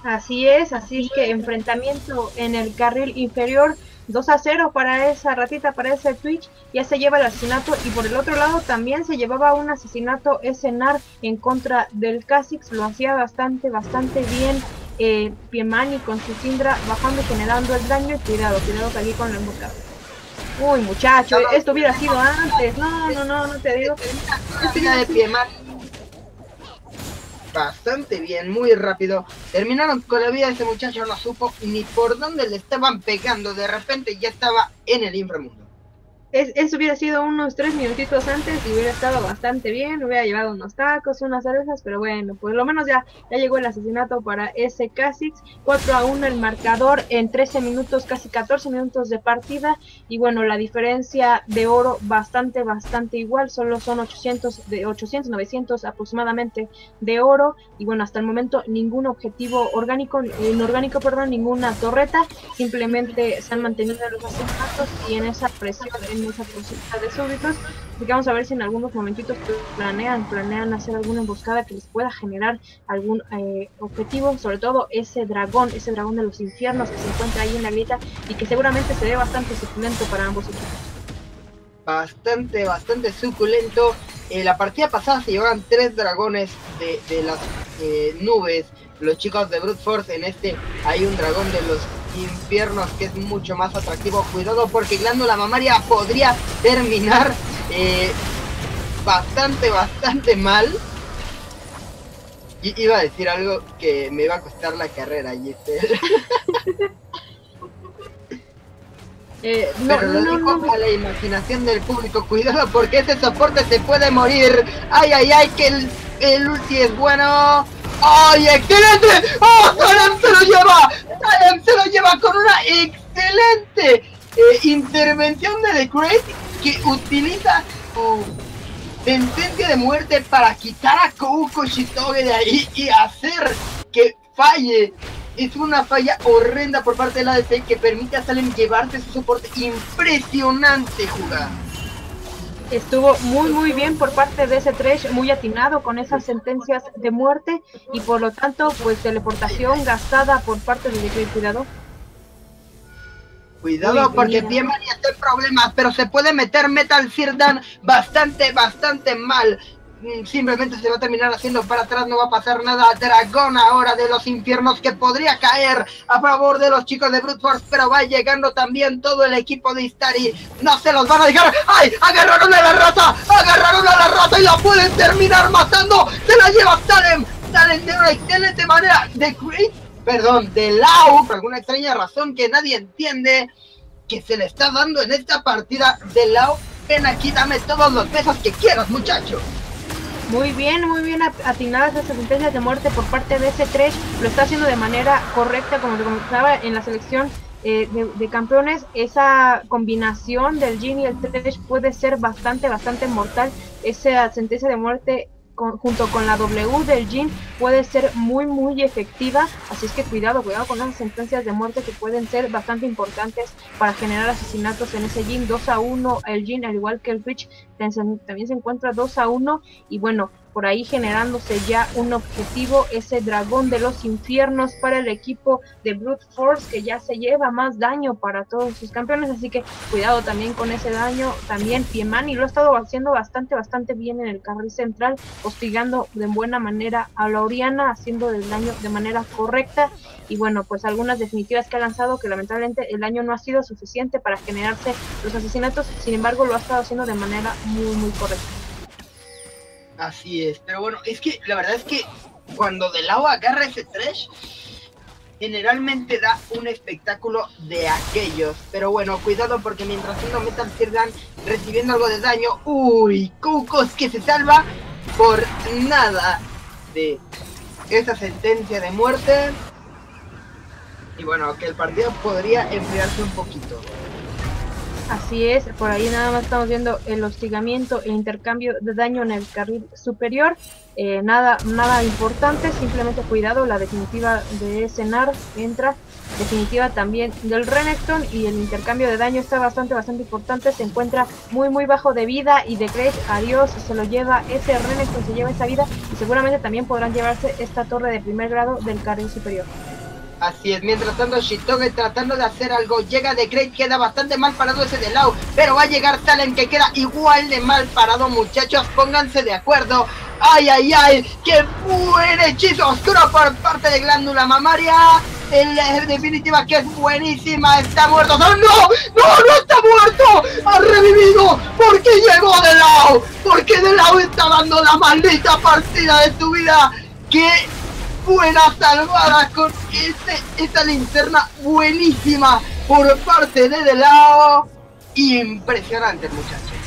Así es, así que enfrentamiento en el carril inferior 2 a 0 para esa ratita, para ese Twitch, ya se lleva el asesinato y por el otro lado también se llevaba un asesinato ese Nar en contra del Kha'Zix, lo hacía bastante, bastante bien eh, Piemani con su Syndra bajando y generando el daño y cuidado, cuidado que aquí con la emboscada. Uy muchacho, esto hubiera sido antes, no, no, no, no te digo. Vida de Piemar. Bastante bien, muy rápido. Terminaron con la vida ese muchacho, no supo ni por dónde le estaban pegando. De repente ya estaba en el inframundo. Es, eso hubiera sido unos tres minutitos antes y hubiera estado bastante bien, hubiera llevado unos tacos, unas cervezas, pero bueno, por lo menos ya, ya llegó el asesinato para ese Kha'Zix, 4 a 1 el marcador en 13 minutos, casi 14 minutos de partida, y bueno, la diferencia de oro bastante, bastante igual, solo son 800, de 800, 900 aproximadamente de oro, y bueno, hasta el momento ningún objetivo orgánico, inorgánico, perdón, ninguna torreta, simplemente se han mantenido los asesinatos y en esa presión, esa posibilidad de súbditos. Así que vamos a ver si en algunos momentitos planean, planean hacer alguna emboscada que les pueda generar algún eh, objetivo, sobre todo ese dragón, ese dragón de los infiernos que se encuentra ahí en la grieta y que seguramente se ve bastante suculento para ambos equipos. Bastante, bastante suculento. En la partida pasada se llevaban tres dragones de, de las eh, nubes. Los chicos de Brute Force en este hay un dragón de los infiernos que es mucho más atractivo. Cuidado porque glándula mamaria podría terminar eh, bastante, bastante mal. Y iba a decir algo que me iba a costar la carrera, Giselle. Eh, no, Pero lo no, dijo no, a la imaginación del público. Cuidado porque ese soporte se puede morir. Ay, ay, ay, que el, el ulti es bueno. ¡Ay, excelente! ¡Oh, Salem se lo lleva! Salem se lo lleva con una excelente eh, intervención de The Great que utiliza su sentencia de muerte para quitar a Kouko Shitoge de ahí y hacer que falle. Es una falla horrenda por parte de la ADC que permite a Salem llevarse su soporte. Impresionante jugada. Estuvo muy muy bien por parte de ese Trash, muy atinado con esas sentencias de muerte y por lo tanto pues teleportación gastada por parte de Decay Cuidado. Cuidado Uy, porque. Piemani está en problemas, pero se puede meter Metal Sirdan bastante, bastante mal. Mm, Simplemente se va a terminar haciendo para atrás, no va a pasar nada. Dragón ahora de los infiernos que podría caer a favor de los chicos de Brute Force, pero va llegando también todo el equipo de Istari. No se los van a dejar. ¡Ay! ¡Agarraron a la rata! ¡Agarraron a la rata y la pueden terminar matando! ¡Se la lleva Salem! Salem de una excelente manera. De Great perdón, de Lau, por alguna extraña razón que nadie entiende, que se le está dando en esta partida de Lau. Ven aquí, dame todos los besos que quieras, muchacho. Muy bien, muy bien at- atinadas esas sentencias de muerte por parte de ese Trash. Lo está haciendo de manera correcta, como te comentaba en la selección eh, de, campeones. Esa combinación del Jin y el Trash puede ser bastante, bastante mortal. Esa sentencia de muerte con- junto con la W del Jin puede ser muy, muy efectiva. Así es que cuidado, cuidado con esas sentencias de muerte que pueden ser bastante importantes para generar asesinatos en ese Jin. 2 a 1 el Jin, al igual que el Twitch, también se encuentra 2 a 1 y bueno, por ahí generándose ya un objetivo, ese dragón de los infiernos para el equipo de Brute Force que ya se lleva más daño para todos sus campeones, así que cuidado también con ese daño, también Piemani lo ha estado haciendo bastante, bastante bien en el carril central, hostigando de buena manera a la Oriana, haciendo el daño de manera correcta. Y bueno, pues algunas definitivas que ha lanzado que lamentablemente el daño no ha sido suficiente para generarse los asesinatos, sin embargo lo ha estado haciendo de manera muy, muy correcta. Así es, pero bueno, es que la verdad es que cuando de Lau agarra ese trash, generalmente da un espectáculo de aquellos. Pero bueno, cuidado porque mientras tanto Metal Sirdan recibiendo algo de daño, uy, Cucos que se salva por nada de esa sentencia de muerte. Y bueno, que el partido podría enfriarse un poquito. Así es, por ahí nada más estamos viendo el hostigamiento, el intercambio de daño en el carril superior. Eh, nada, nada importante, simplemente cuidado, la definitiva de Cenar entra, definitiva también del Renekton y el intercambio de daño está bastante, bastante importante, se encuentra muy, muy bajo de vida y de Craig, adiós, se lo lleva ese Renekton, se lleva esa vida seguramente también podrán llevarse esta torre de primer grado del carril superior. Así es, mientras tanto Shitoge tratando de hacer algo, llega de Great, queda bastante mal parado ese de Lau, pero va a llegar Talent que queda igual de mal parado muchachos, pónganse de acuerdo. ¡Ay, ay, ay! ¡Qué buen hechizo oscuro por parte de Glándula Mamaria! En definitiva que es buenísima, está muerto. ¡No, no! ¡No, está muerto! ¡Ha revivido! porque llegó de Lau? Porque de Lau está dando la maldita partida de su vida? ¡Qué buena salvada con este, esta linterna buenísima por parte de Delao. Impresionante, muchachos.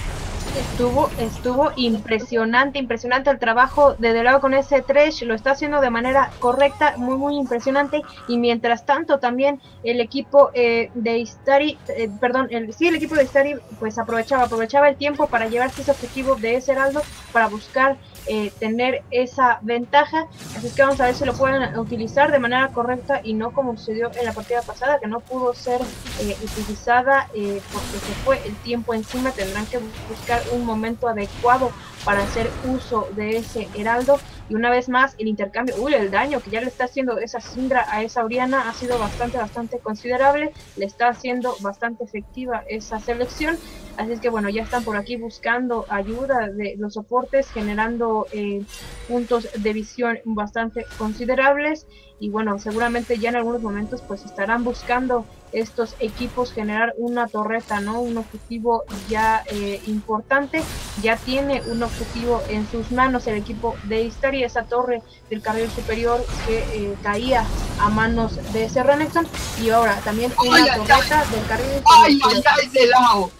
Estuvo, estuvo impresionante, impresionante el trabajo de Delao con ese trash, lo está haciendo de manera correcta, muy muy impresionante y mientras tanto también el equipo eh, de Istari, eh, perdón, el, sí el equipo de Istari pues aprovechaba, aprovechaba el tiempo para llevarse ese objetivo de ese heraldo para buscar eh, tener esa ventaja, así que vamos a ver si lo pueden utilizar de manera correcta y no como sucedió en la partida pasada que no pudo ser eh, utilizada eh, porque se fue el tiempo encima, tendrán que buscar un momento adecuado para hacer uso de ese heraldo y una vez más el intercambio, uy el daño que ya le está haciendo esa Sindra a esa Oriana ha sido bastante bastante considerable, le está haciendo bastante efectiva esa selección, así es que bueno ya están por aquí buscando ayuda de los soportes generando eh, puntos de visión bastante considerables. Y bueno seguramente ya en algunos momentos pues estarán buscando estos equipos generar una torreta, ¿no? Un objetivo ya eh, importante, ya tiene un objetivo en sus manos el equipo de Istari, esa torre del carril superior que eh, caía a manos de ese Renekton y ahora también una Ay, ay, torreta del carril ¡Ay, superior. ay, ay, de Lao!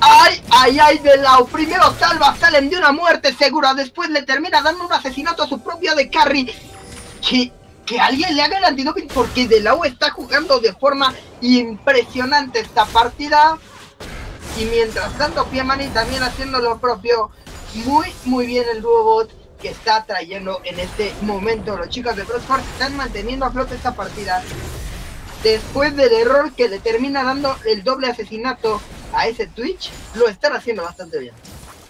¡Ay, ay, ay, de Lao! Primero salva, salen de una muerte segura, después le termina dando un asesinato a su propio de Carry. Que, que alguien le haga el antidoping porque de Lao está jugando de forma impresionante esta partida. Y mientras tanto, Piemani también haciendo lo propio. muy, muy bien el dúo bot que está trayendo en este momento. Los chicos de Bloodsport están manteniendo a flote esta partida. Después del error que le termina dando el doble asesinato a ese Twitch, lo están haciendo bastante bien.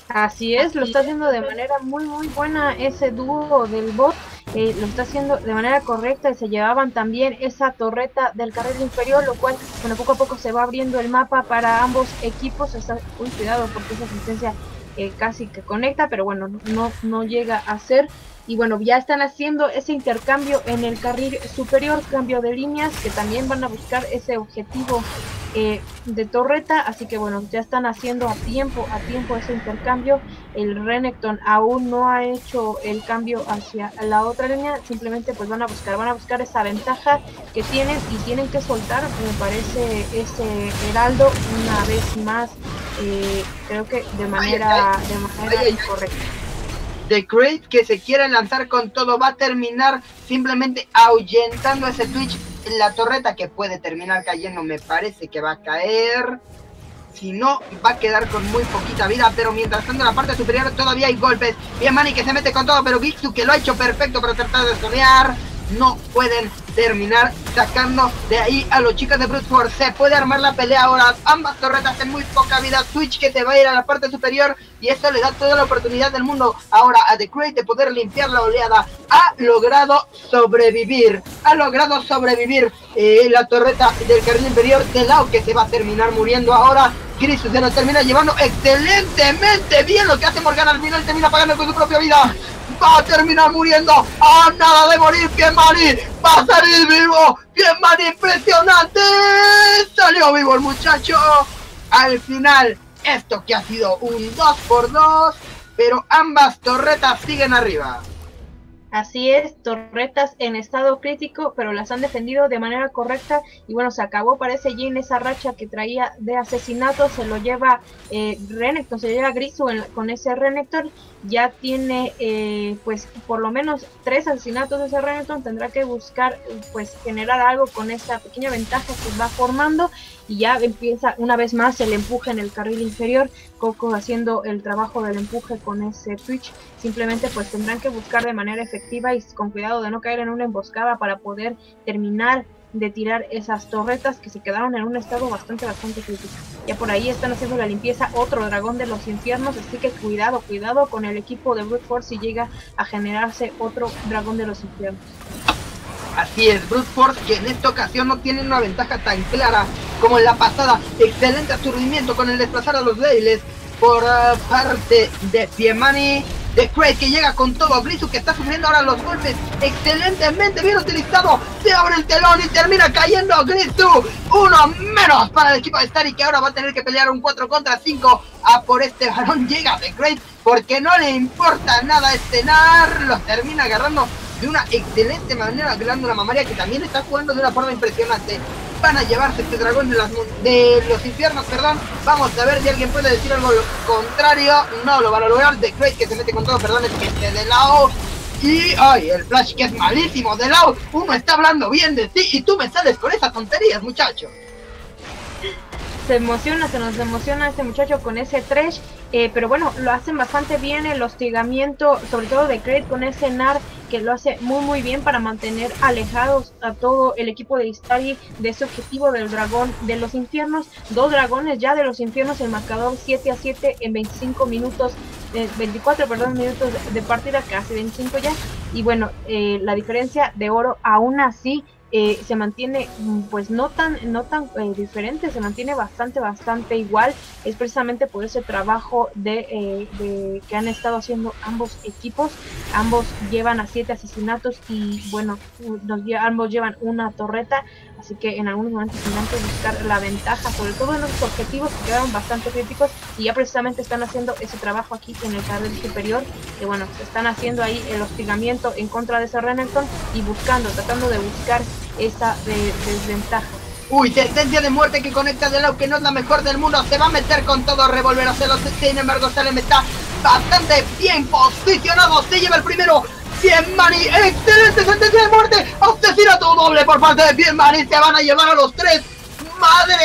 Así es, lo está haciendo de manera muy muy buena ese dúo del bot, eh, lo está haciendo de manera correcta y se llevaban también esa torreta del carril inferior, lo cual, bueno, poco a poco se va abriendo el mapa para ambos equipos, está muy cuidado porque esa asistencia eh, casi que conecta, pero bueno, no, no llega a ser. Y bueno, ya están haciendo ese intercambio en el carril superior, cambio de líneas, que también van a buscar ese objetivo eh, de torreta, así que bueno, ya están haciendo a tiempo, a tiempo ese intercambio. El Renekton aún no ha hecho el cambio hacia la otra línea, simplemente pues van a buscar, van a buscar esa ventaja que tienen y tienen que soltar, me parece, ese Heraldo una vez más, eh, creo que de manera, de manera incorrecta. The Great que se quiere lanzar con todo va a terminar simplemente ahuyentando a ese Twitch en la torreta que puede terminar cayendo. Me parece que va a caer. Si no, va a quedar con muy poquita vida. Pero mientras tanto, en la parte superior todavía hay golpes. Bien, Manny que se mete con todo. Pero Gixu que lo ha hecho perfecto para tratar de solear. No pueden terminar sacando de ahí a los chicos de Brute Force. Se puede armar la pelea ahora. Ambas torretas en muy poca vida. Twitch que se va a ir a la parte superior. Y esto le da toda la oportunidad del mundo ahora a The Great de poder limpiar la oleada. Ha logrado sobrevivir. Ha logrado sobrevivir eh, la torreta del carril inferior de Lau que se va a terminar muriendo ahora. Grisus se lo termina llevando excelentemente bien lo que hace Morgan al final termina pagando con su propia vida. Va a terminar muriendo a nada de morir. Bien Mani, va a salir vivo. Bien Mani, impresionante. Salió vivo el muchacho. Al final, esto que ha sido un 2 por 2 pero ambas torretas siguen arriba. Así es, torretas en estado crítico, pero las han defendido de manera correcta y bueno, se acabó, parece Jin esa racha que traía de asesinato, se lo lleva eh, Renekton, se lo lleva Grisu con ese Renekton, ya tiene eh, pues por lo menos tres asesinatos de ese Renekton, tendrá que buscar pues generar algo con esa pequeña ventaja que va formando y ya empieza una vez más el empuje en el carril inferior, Coco haciendo el trabajo del empuje con ese Twitch, simplemente pues tendrán que buscar de manera efectiva y con cuidado de no caer en una emboscada para poder terminar de tirar esas torretas que se quedaron en un estado bastante bastante crítico. Ya por ahí están haciendo la limpieza otro dragón de los infiernos, así que cuidado, cuidado con el equipo de Brute Force si llega a generarse otro dragón de los infiernos. Así es, Brute Force que en esta ocasión no tiene una ventaja tan clara como en la pasada. Excelente aturdimiento con el desplazar a los Dailes por ah, parte de Piemani. De Craig que llega con todo, Grisu que está sufriendo ahora los golpes excelentemente bien utilizado, se abre el telón y termina cayendo Grisu, uno menos para el equipo de Starry que ahora va a tener que pelear un 4 contra 5 a por este varón llega de Great porque no le importa nada escenar, los termina agarrando de una excelente manera glándula mamaria que también está jugando de una forma impresionante. Van a llevarse este dragón de, las de los infiernos, perdón. Vamos a ver si alguien puede decir algo contrario. No lo van a lograr. The Great que se mete con todo, perdón, es que este de lado. Y ay, el flash que es malísimo de lado. Uno está hablando bien de ti y tú me sales con esas tonterías, muchacho. Se emociona, se nos emociona este muchacho con ese trash, eh, pero bueno, lo hacen bastante bien el hostigamiento, sobre todo de Creed con ese NAR que lo hace muy muy bien para mantener alejados a todo el equipo de Istari de ese objetivo del dragón de los infiernos, dos dragones ya de los infiernos, el marcador 7 a 7 en 25 minutos, eh, 24 perdón, minutos de partida, casi 25 ya, y bueno, eh, la diferencia de oro aún así eh, se mantiene pues no tan no tan eh, diferente se mantiene bastante bastante igual. Es precisamente por ese trabajo de, eh, de que han estado haciendo ambos equipos. Ambos llevan a siete asesinatos y bueno nos ambos llevan una torreta así que en algunos momentos tendrán que buscar la ventaja sobre todo en los objetivos que quedaron bastante críticos y ya precisamente están haciendo ese trabajo aquí en el carril superior que bueno se están haciendo ahí el hostigamiento en contra de ese Renekton y buscando tratando de buscar esa de- desventaja Uy, sentencia de muerte que conecta de lado que no es la mejor del mundo. Se va a meter con todo, revolver a celos. Sin embargo, Salem está bastante bien posicionado. Se lleva el primero. Bien Mani, excelente sentencia de muerte. Asesinato doble por parte de Bien Mani. Se van a llevar a los tres. Madre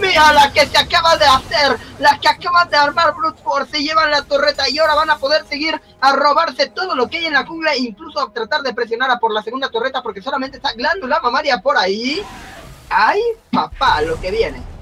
mía la que se acaba de hacer! La que acaba de armar Brute Force. Se llevan la torreta y ahora van a poder seguir a robarse todo lo que hay en la jungla. Incluso a tratar de presionar a por la segunda torreta porque solamente está glándula mamaria por ahí. ¡Ay, papá! Lo que viene.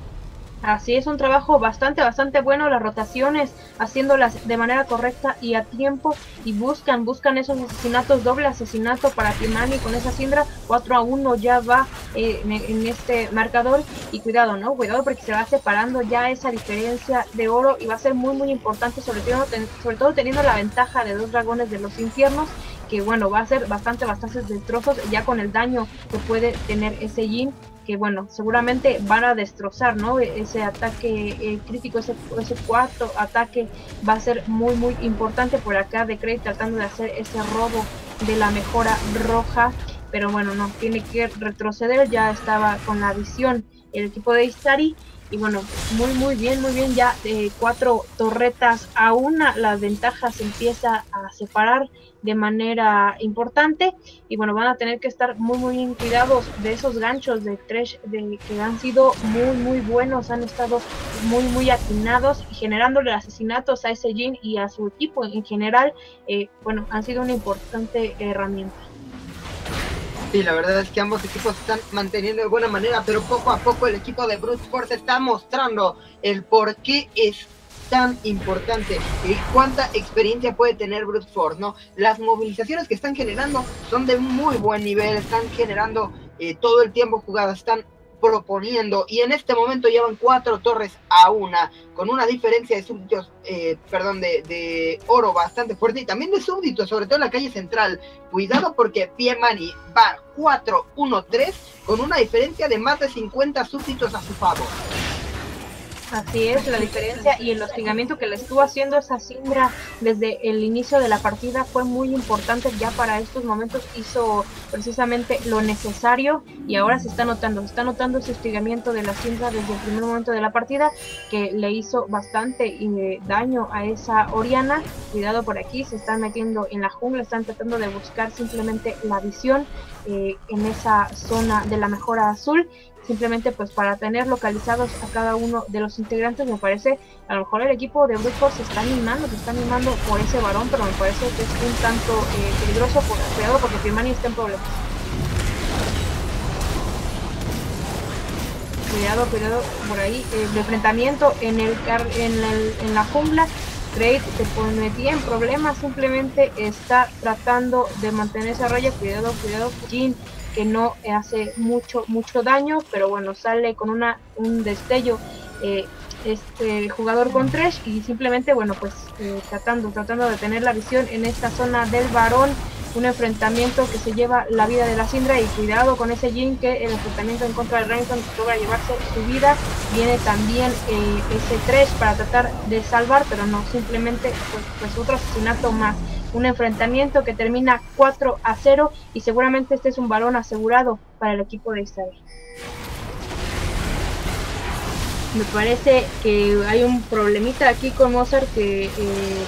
Así es un trabajo bastante, bastante bueno, las rotaciones, haciéndolas de manera correcta y a tiempo, y buscan, buscan esos asesinatos, doble asesinato para Timani con esa Sindra, 4 a 1 ya va eh, en, este marcador, y cuidado, ¿no? Cuidado porque se va separando ya esa diferencia de oro, y va a ser muy, muy importante, sobre todo, sobre todo teniendo la ventaja de dos dragones de los infiernos, que bueno, va a ser bastante, bastantes destrozos, ya con el daño que puede tener ese Jin, que bueno, seguramente van a destrozar, ¿no? E- Ese ataque eh, crítico, ese, ese cuarto ataque va a ser muy, muy importante por acá de Craig tratando de hacer ese robo de la mejora roja, pero bueno, no, tiene que retroceder, ya estaba con la visión el equipo de Istari. Y bueno, muy muy bien, muy bien, ya eh, cuatro torretas a una, la ventaja se empieza a separar de manera importante y bueno, van a tener que estar muy muy bien cuidados de esos ganchos de Thresh de, que han sido muy muy buenos, han estado muy muy atinados generándole asesinatos a ese Jin y a su equipo en general, eh, bueno, han sido una importante herramienta. Sí, la verdad es que ambos equipos están manteniendo de buena manera, pero poco a poco el equipo de Brute Force está mostrando el por qué es tan importante y cuánta experiencia puede tener Brute Force, ¿no? Las movilizaciones que están generando son de muy buen nivel, están generando eh, todo el tiempo jugadas, están proponiendo y en este momento llevan cuatro torres a una con una diferencia de súbditos eh, perdón de, de oro bastante fuerte y también de súbditos sobre todo en la calle central. Cuidado porque Piemani va 4-1-3 con una diferencia de más de 50 súbditos a su favor Así es la diferencia y el hostigamiento que le estuvo haciendo esa Sindra desde el inicio de la partida fue muy importante. Ya para estos momentos hizo precisamente lo necesario y ahora se está notando, se está notando ese hostigamiento de la Sindra desde el primer momento de la partida que le hizo bastante daño a esa Oriana, cuidado por aquí, se están metiendo en la jungla, están tratando de buscar simplemente la visión eh, en esa zona de la mejora azul simplemente pues para tener localizados a cada uno de los integrantes me parece a lo mejor el equipo de Brute Force se está animando se está animando por ese varón pero me parece que es un tanto eh, peligroso por cuidado porque Firmani está en problemas. Cuidado cuidado por ahí eh, el enfrentamiento en el en, el, en la jungla. Raid se metía en problemas simplemente está tratando de mantener esa raya. Cuidado cuidado Jin que no hace mucho mucho daño pero bueno sale con una un destello eh, este jugador con Thresh y simplemente bueno pues eh, tratando tratando de tener la visión en esta zona del varón un enfrentamiento que se lleva la vida de la Sindra y cuidado con ese Jin que el enfrentamiento en contra de Renton logra llevarse su vida. Viene también eh, ese Thresh para tratar de salvar pero no simplemente pues, pues otro asesinato más un enfrentamiento que termina 4 a 0 y seguramente este es un balón asegurado para el equipo de Israel. Me parece que hay un problemita aquí con Mozart que, eh,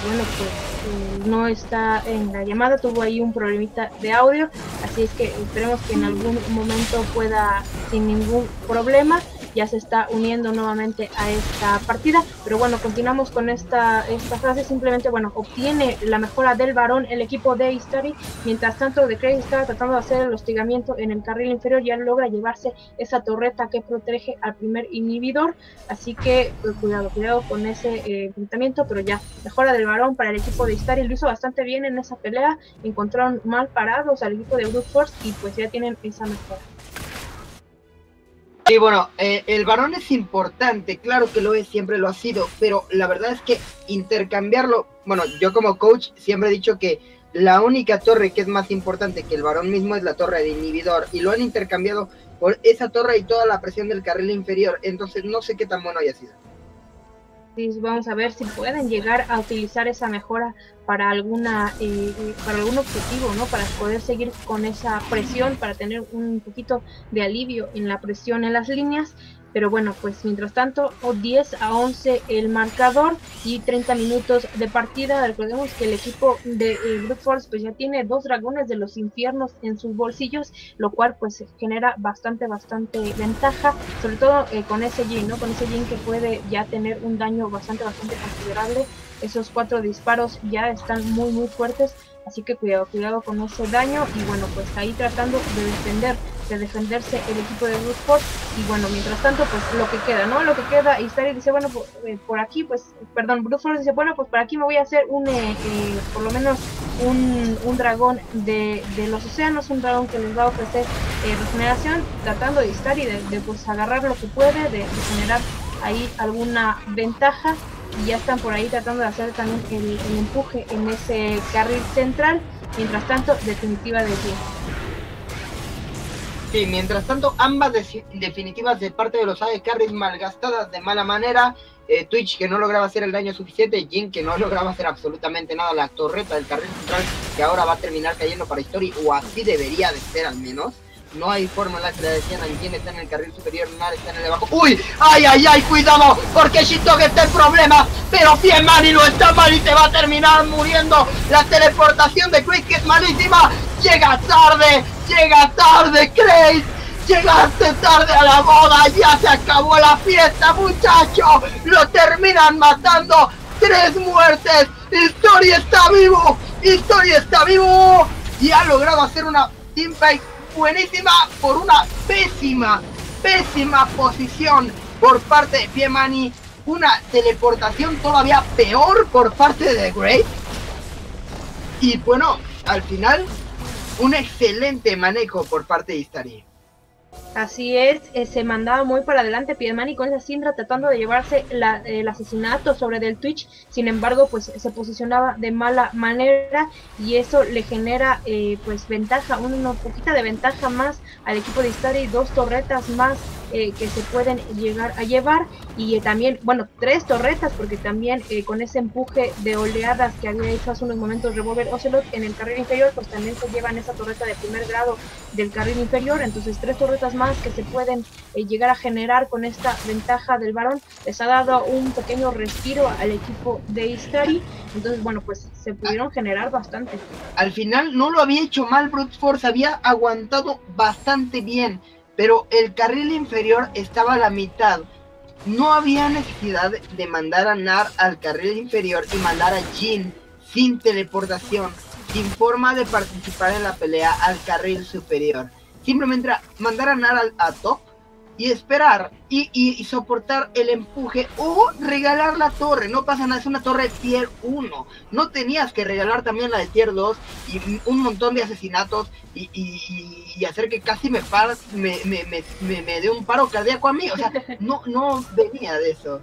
bueno, pues eh, no está en la llamada, tuvo ahí un problemita de audio, así es que esperemos que en algún momento pueda sin ningún problema ya se está uniendo nuevamente a esta partida. Pero bueno, continuamos con esta, esta fase. Simplemente, bueno, obtiene la mejora del varón el equipo de History. Mientras tanto, The Craig está tratando de hacer el hostigamiento en el carril inferior. Ya logra llevarse esa torreta que protege al primer inhibidor. Así que pues, cuidado, cuidado con ese eh, enfrentamiento. Pero ya, mejora del varón para el equipo de History. Lo hizo bastante bien en esa pelea. Encontraron mal parados al equipo de Brute Force y pues ya tienen esa mejora. Y bueno, eh, el varón es importante, claro que lo es, siempre lo ha sido, pero la verdad es que intercambiarlo, bueno, yo como coach siempre he dicho que la única torre que es más importante que el varón mismo es la torre de inhibidor, y lo han intercambiado por esa torre y toda la presión del carril inferior, entonces no sé qué tan bueno haya sido. Vamos a ver si pueden llegar a utilizar esa mejora para alguna eh, para algún objetivo, ¿no? Para poder seguir con esa presión, para tener un poquito de alivio en la presión en las líneas. Pero bueno, pues mientras tanto, o 10 a 11 el marcador y 30 minutos de partida. Recordemos que el equipo de eh, Brute Force pues ya tiene dos dragones de los infiernos en sus bolsillos, lo cual pues genera bastante, bastante ventaja, sobre todo eh, con ese Jin, ¿no? Con ese Jin que puede ya tener un daño bastante, bastante considerable. Esos cuatro disparos ya están muy, muy fuertes. Así que cuidado, cuidado con ese daño. Y bueno, pues ahí tratando de defender, de defenderse el equipo de Force. Y bueno, mientras tanto, pues lo que queda, ¿no? Lo que queda. Y Starry dice, bueno, por, eh, por aquí, pues, perdón, Force dice, bueno, pues por aquí me voy a hacer un, eh, eh, por lo menos un, un dragón de, de los océanos, un dragón que les va a ofrecer regeneración, tratando de estar y de, de, pues agarrar lo que puede, de, generar ahí alguna ventaja y ya están por ahí tratando de hacer también el, empuje en ese carril central. Mientras tanto, definitiva de 10. Sí, mientras tanto, ambas de- definitivas de parte de los Carries malgastadas de mala manera. eh, Twitch que no lograba hacer el daño suficiente, Jin que no lograba hacer absolutamente nada, la torreta del carril central que ahora va a terminar cayendo para History, o así debería de ser al menos. No hay forma en la que le decían a Jin está en el carril superior, Nar está en el de abajo. ¡Uy! ¡Ay, ay, ay! ¡Cuidado! Porque Shitoge está en problemas, pero bien Mani no está mal y te va a terminar muriendo. La teleportación de que es malísima. Llega tarde, llega tarde, Chris. Llegaste tarde a la boda, ya se acabó la fiesta, muchacho. Lo terminan matando. Tres muertes. History está vivo. History está vivo. Y ha logrado hacer una teamfight buenísima por una pésima, pésima posición por parte de Piemani. Una teleportación todavía peor por parte de Grey. Y bueno, al final, un excelente manejo por parte de Istari. Así es, eh, se mandaba muy para adelante Piedmani con esa Sindra tratando de llevarse la- el asesinato sobre del Twitch, sin embargo pues se posicionaba de mala manera y eso le genera eh, pues ventaja, una poquita de ventaja más al equipo de Istari, dos torretas más eh, que se pueden llegar a llevar. Y eh, también, bueno, tres torretas porque también eh, con ese empuje de oleadas que había hecho hace unos momentos Revolver Ocelot en el carril inferior pues también se llevan esa torreta de primer grado del carril inferior, entonces tres torretas más que se pueden eh, llegar a generar con esta ventaja del varón, les ha dado un pequeño respiro al equipo de Istari, entonces bueno, pues se pudieron generar bastante. Al final no lo había hecho mal Brute Force, había aguantado bastante bien, pero el carril inferior estaba a la mitad. No había necesidad de mandar a Nar al carril inferior y mandar a Jin sin teleportación, sin forma de participar en la pelea al carril superior. Simplemente mandar a Nar al, a top y esperar y, y- soportar el empuje o regalar la torre. No pasa nada, es una torre tier 1. No tenías que regalar también la de tier 2 y un montón de asesinatos y, hacer que casi me, par, me, me, me- me dé un paro cardíaco a mí. O sea, no, no venía de eso.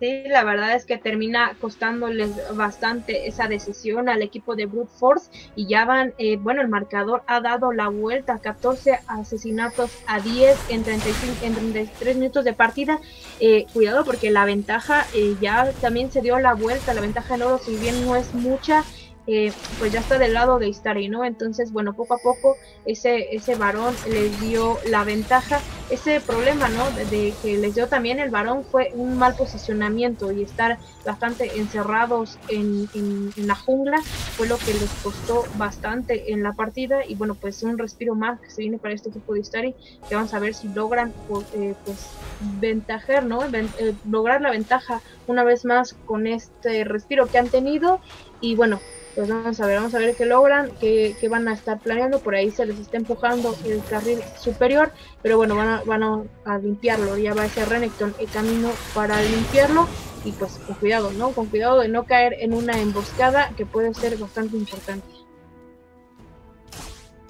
Sí, la verdad es que termina costándoles bastante esa decisión al equipo de Brute Force y ya van, eh, bueno, el marcador ha dado la vuelta, 14 asesinatos a 10 en, 35, en 33 minutos de partida. Eh, cuidado porque la ventaja eh, ya también se dio la vuelta, la ventaja en oro, si bien no es mucha, eh, pues ya está del lado de Istari, ¿no? Entonces, bueno, poco a poco ese, ese varón les dio la ventaja. Ese problema, ¿no? De, que les dio también el varón fue un mal posicionamiento y estar bastante encerrados en, en- la jungla fue lo que les costó bastante en la partida y bueno, pues un respiro más que se viene para este equipo de Istari que vamos a ver si logran pues, eh, pues ventajar, ¿no? Eh, lograr la ventaja una vez más con este respiro que han tenido y bueno, pues vamos a ver, vamos a ver qué logran, qué, qué van a estar planeando, por ahí se les está empujando el carril superior, pero bueno, van a, van a, a limpiarlo, ya va a ser Renekton el camino para limpiarlo y pues con cuidado, ¿no? Con cuidado de no caer en una emboscada que puede ser bastante importante.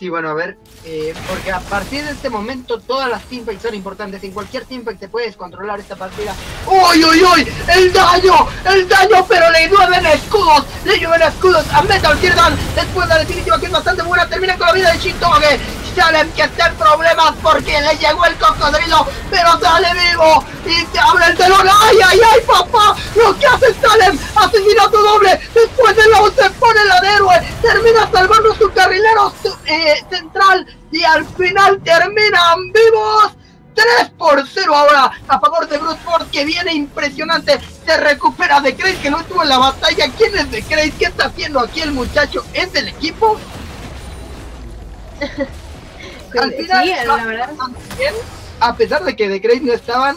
Sí, bueno, a ver, eh, porque a partir de este momento todas las teamfights son importantes. En cualquier teamfight se puede descontrolar esta partida. ¡Uy, uy, uy! ¡El daño! ¡El daño! Pero le llueven escudos. Le llueven escudos a Metal Gear Dan. Después la definitiva que es bastante buena. Termina con la vida de Shitoge. Salem que está problemas porque le llegó el cocodrilo. Pero sale vivo. Y te abre el telón. ¡Ay, ay, ay, papá! Lo que hace Salem. Asesinato doble. Después de luego se pone la de héroe. Termina salvando su carrilero eh, central. Y al final terminan vivos. 3 por 0 ahora a favor de Brute Force que viene impresionante. Se recupera de Craig que no estuvo en la batalla. ¿Quién es de Craig? ¿Qué está haciendo aquí el muchacho? ¿Es del equipo? Al final, sí, la verdad. bien, a pesar de que de Grace no estaban,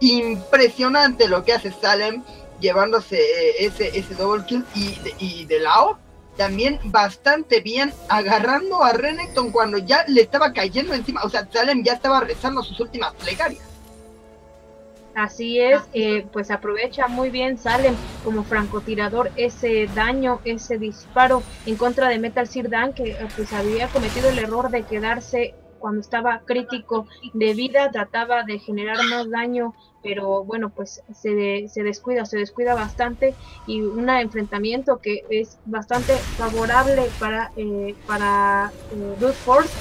impresionante lo que hace Salem llevándose eh, ese, ese double kill y, de- y de Lao también bastante bien agarrando a Renekton cuando ya le estaba cayendo encima, o sea, Salem ya estaba rezando sus últimas plegarias. Así es, eh, pues aprovecha muy bien Salem como francotirador ese daño, ese disparo en contra de Metal Gear Dan que eh, pues había cometido el error de quedarse cuando estaba crítico de vida, trataba de generar más daño, pero bueno, pues se, se descuida, se descuida bastante y un enfrentamiento que es bastante favorable para, eh, para eh, Brute Force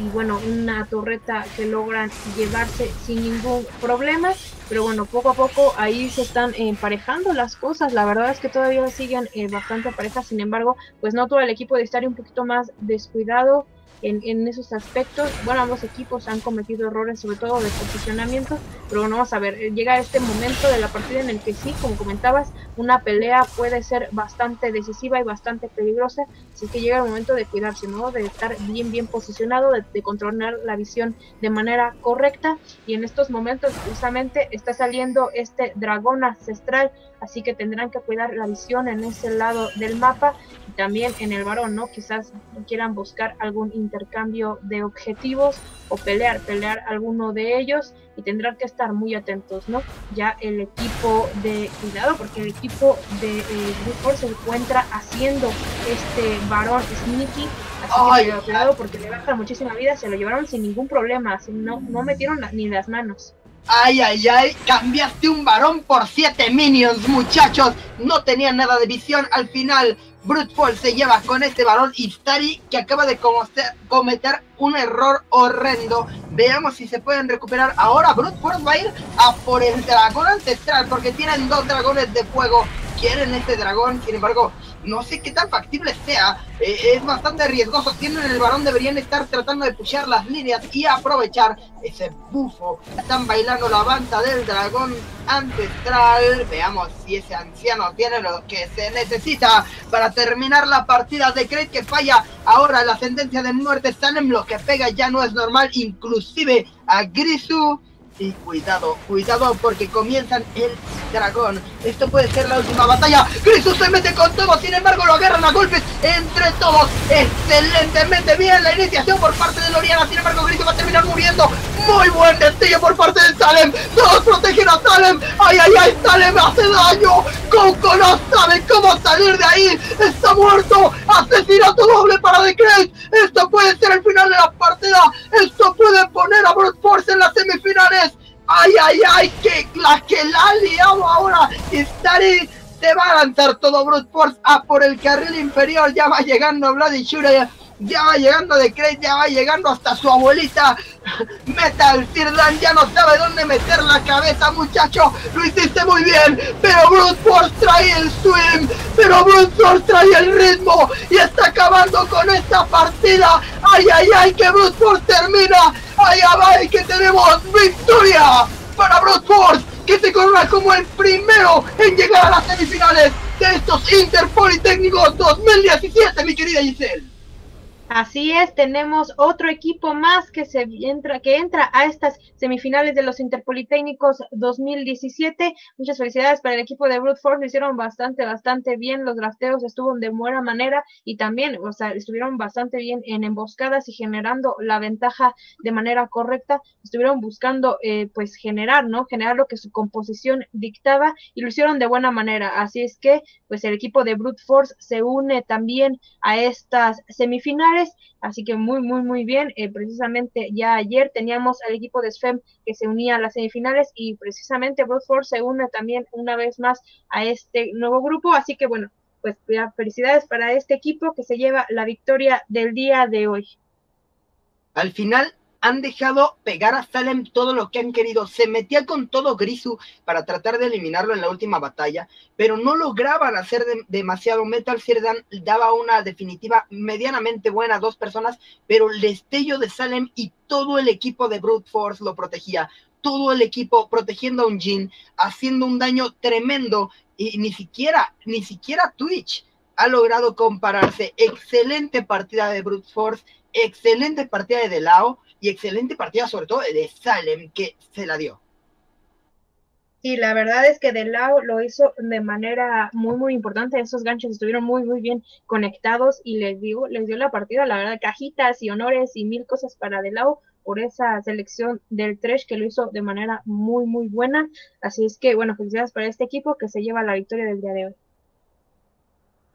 y bueno, una torreta que logran llevarse sin ningún problema. Pero bueno, poco a poco ahí se están emparejando las cosas. La verdad es que todavía siguen eh, bastante parejas. Sin embargo, pues no todo el equipo de estar un poquito más descuidado en, esos aspectos. Bueno, ambos equipos han cometido errores, sobre todo de posicionamiento. Pero bueno, vamos a ver, eh, llega este momento de la partida en el que sí, como comentabas, una pelea puede ser bastante decisiva y bastante peligrosa. Así que llega el momento de cuidarse, ¿no? De estar bien, bien posicionado, de, de controlar la visión de manera correcta. Y en estos momentos, precisamente, está saliendo este dragón ancestral. Así que tendrán que cuidar la visión en ese lado del mapa y también en el varón, ¿no? Quizás quieran buscar algún intercambio de objetivos o pelear, pelear alguno de ellos y tendrán que estar muy atentos, ¿no? Ya el equipo de cuidado, porque el equipo de eh, se encuentra haciendo este varón sneaky, así Ay, que cuidado porque le baja muchísima vida, se lo llevaron sin ningún problema, así no, no metieron la- ni las manos. Ay, ay, ay, cambiaste un varón por siete minions, muchachos. No tenía nada de visión. Al final, Brute Force se lleva con este varón y Stari que acaba de cometer un error horrendo. Veamos si se pueden recuperar. Ahora Brute Force va a ir a por el dragón ancestral porque tienen dos dragones de fuego. Quieren este dragón, sin embargo, no sé qué tan factible sea. Eh, es bastante riesgoso. Tienen el varón, deberían estar tratando de pushear las líneas y aprovechar ese bufo. Están bailando la banda del dragón ancestral. Veamos si ese anciano tiene lo que se necesita para terminar la partida de Craig que falla. Ahora la sentencia de muerte Salem lo que pega ya no es normal. Inclusive a Grisu. Y cuidado, cuidado porque comienzan el dragón. Esto puede ser la última batalla. Grisu se mete con todo, sin embargo lo agarran a golpes entre todos. Excelentemente bien la iniciación por parte de Loriana. Sin embargo, Grisu va a terminar muriendo. Muy buen destello por parte de Salem. Todos protegen a Salem. Ay, ay, ay, Salem hace daño. Coco no sabe cómo salir de ahí. Está muerto. Asesinato doble para The Great. Esto puede ser el final de la partida. Esto puede poner a Brute Force en las semifinales. Ay, ay, ay, que la que la liado ahora. Stari te va a lanzar todo Brute Force a por el carril inferior. Ya va llegando Bloody Shure. Ya va llegando de Craig, ya va llegando hasta su abuelita. Metal Sirdan ya no sabe dónde meter la cabeza, muchacho. Lo hiciste muy bien, pero Brute Force trae el swing, pero Brute Force trae el ritmo y está acabando con esta partida. Ay, ay, ay, que Brute Force termina. Ay, ay, ay, que tenemos victoria para Brute Force, que se corona como el primero en llegar a las semifinales de estos Interpolitécnicos 2017, mi querida Giselle. Así es, tenemos otro equipo más que se entra, que entra a estas semifinales de los Interpolitécnicos 2017. Muchas felicidades para el equipo de Brute Force, lo hicieron bastante, bastante bien. Los drafteos estuvo de buena manera y también, o sea, estuvieron bastante bien en emboscadas y generando la ventaja de manera correcta. Estuvieron buscando, eh, pues, generar, ¿no? Generar lo que su composición dictaba y lo hicieron de buena manera. Así es que, pues, el equipo de Brute Force se une también a estas semifinales. Así que muy, muy, muy bien. Eh, precisamente ya ayer teníamos al equipo de SFEM que se unía a las semifinales y precisamente Brute Force se une también una vez más a este nuevo grupo. Así que bueno, pues felicidades para este equipo que se lleva la victoria del día de hoy. Al final, han dejado pegar a Salem todo lo que han querido. Se metía con todo Grisu para tratar de eliminarlo en la última batalla, pero no lograban hacer de- demasiado. Metal Gear Dan- daba una definitiva medianamente buena a dos personas, pero el destello de Salem y todo el equipo de Brute Force lo protegía. Todo el equipo protegiendo a un Jin, haciendo un daño tremendo y ni siquiera, ni siquiera Twitch ha logrado compararse. Excelente partida de Brute Force, excelente partida de Delao y excelente partida sobre todo de Salem que se la dio. Sí, la verdad es que Delao lo hizo de manera muy, muy importante. Esos ganchos estuvieron muy, muy bien conectados y les digo, les dio la partida, la verdad, cajitas y honores y mil cosas para Delao por esa selección del Tresh que lo hizo de manera muy, muy buena. Así es que, bueno, felicidades para este equipo que se lleva la victoria del día de hoy.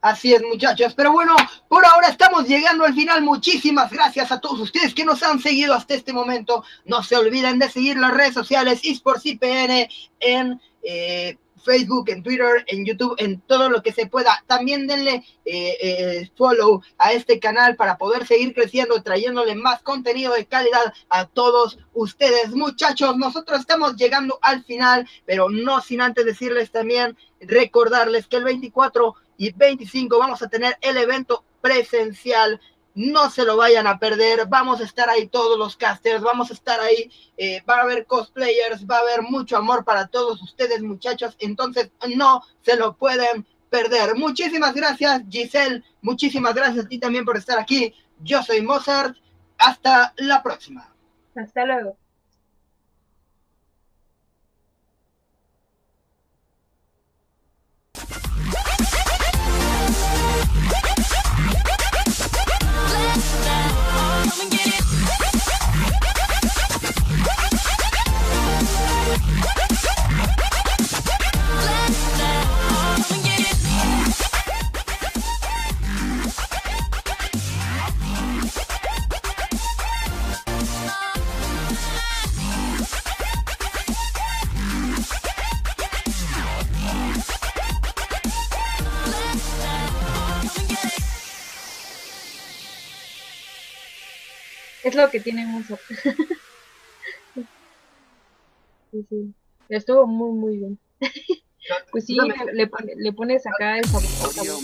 Así es, muchachos. Pero bueno, por ahora estamos llegando al final. Muchísimas gracias a todos ustedes que nos han seguido hasta este momento. No se olviden de seguir las redes sociales eSports IPN en eh, Facebook, en Twitter, en YouTube, en todo lo que se pueda. También denle eh, eh, follow a este canal para poder seguir creciendo, trayéndole más contenido de calidad a todos ustedes. Muchachos, nosotros estamos llegando al final, pero no sin antes decirles también, recordarles que el 24 y 25 vamos a tener el evento presencial. No se lo vayan a perder. Vamos a estar ahí todos los casters. Vamos a estar ahí. eh, va a haber cosplayers. Va a haber mucho amor para todos ustedes, muchachos. Entonces, no se lo pueden perder. Muchísimas gracias, Giselle. Muchísimas gracias a ti también por estar aquí. Yo soy Mozart. Hasta la próxima. Hasta luego. Es lo que tiene Mozart. Sí, sí. Estuvo muy, muy bien. Pues sí, le, le pones acá el sabor.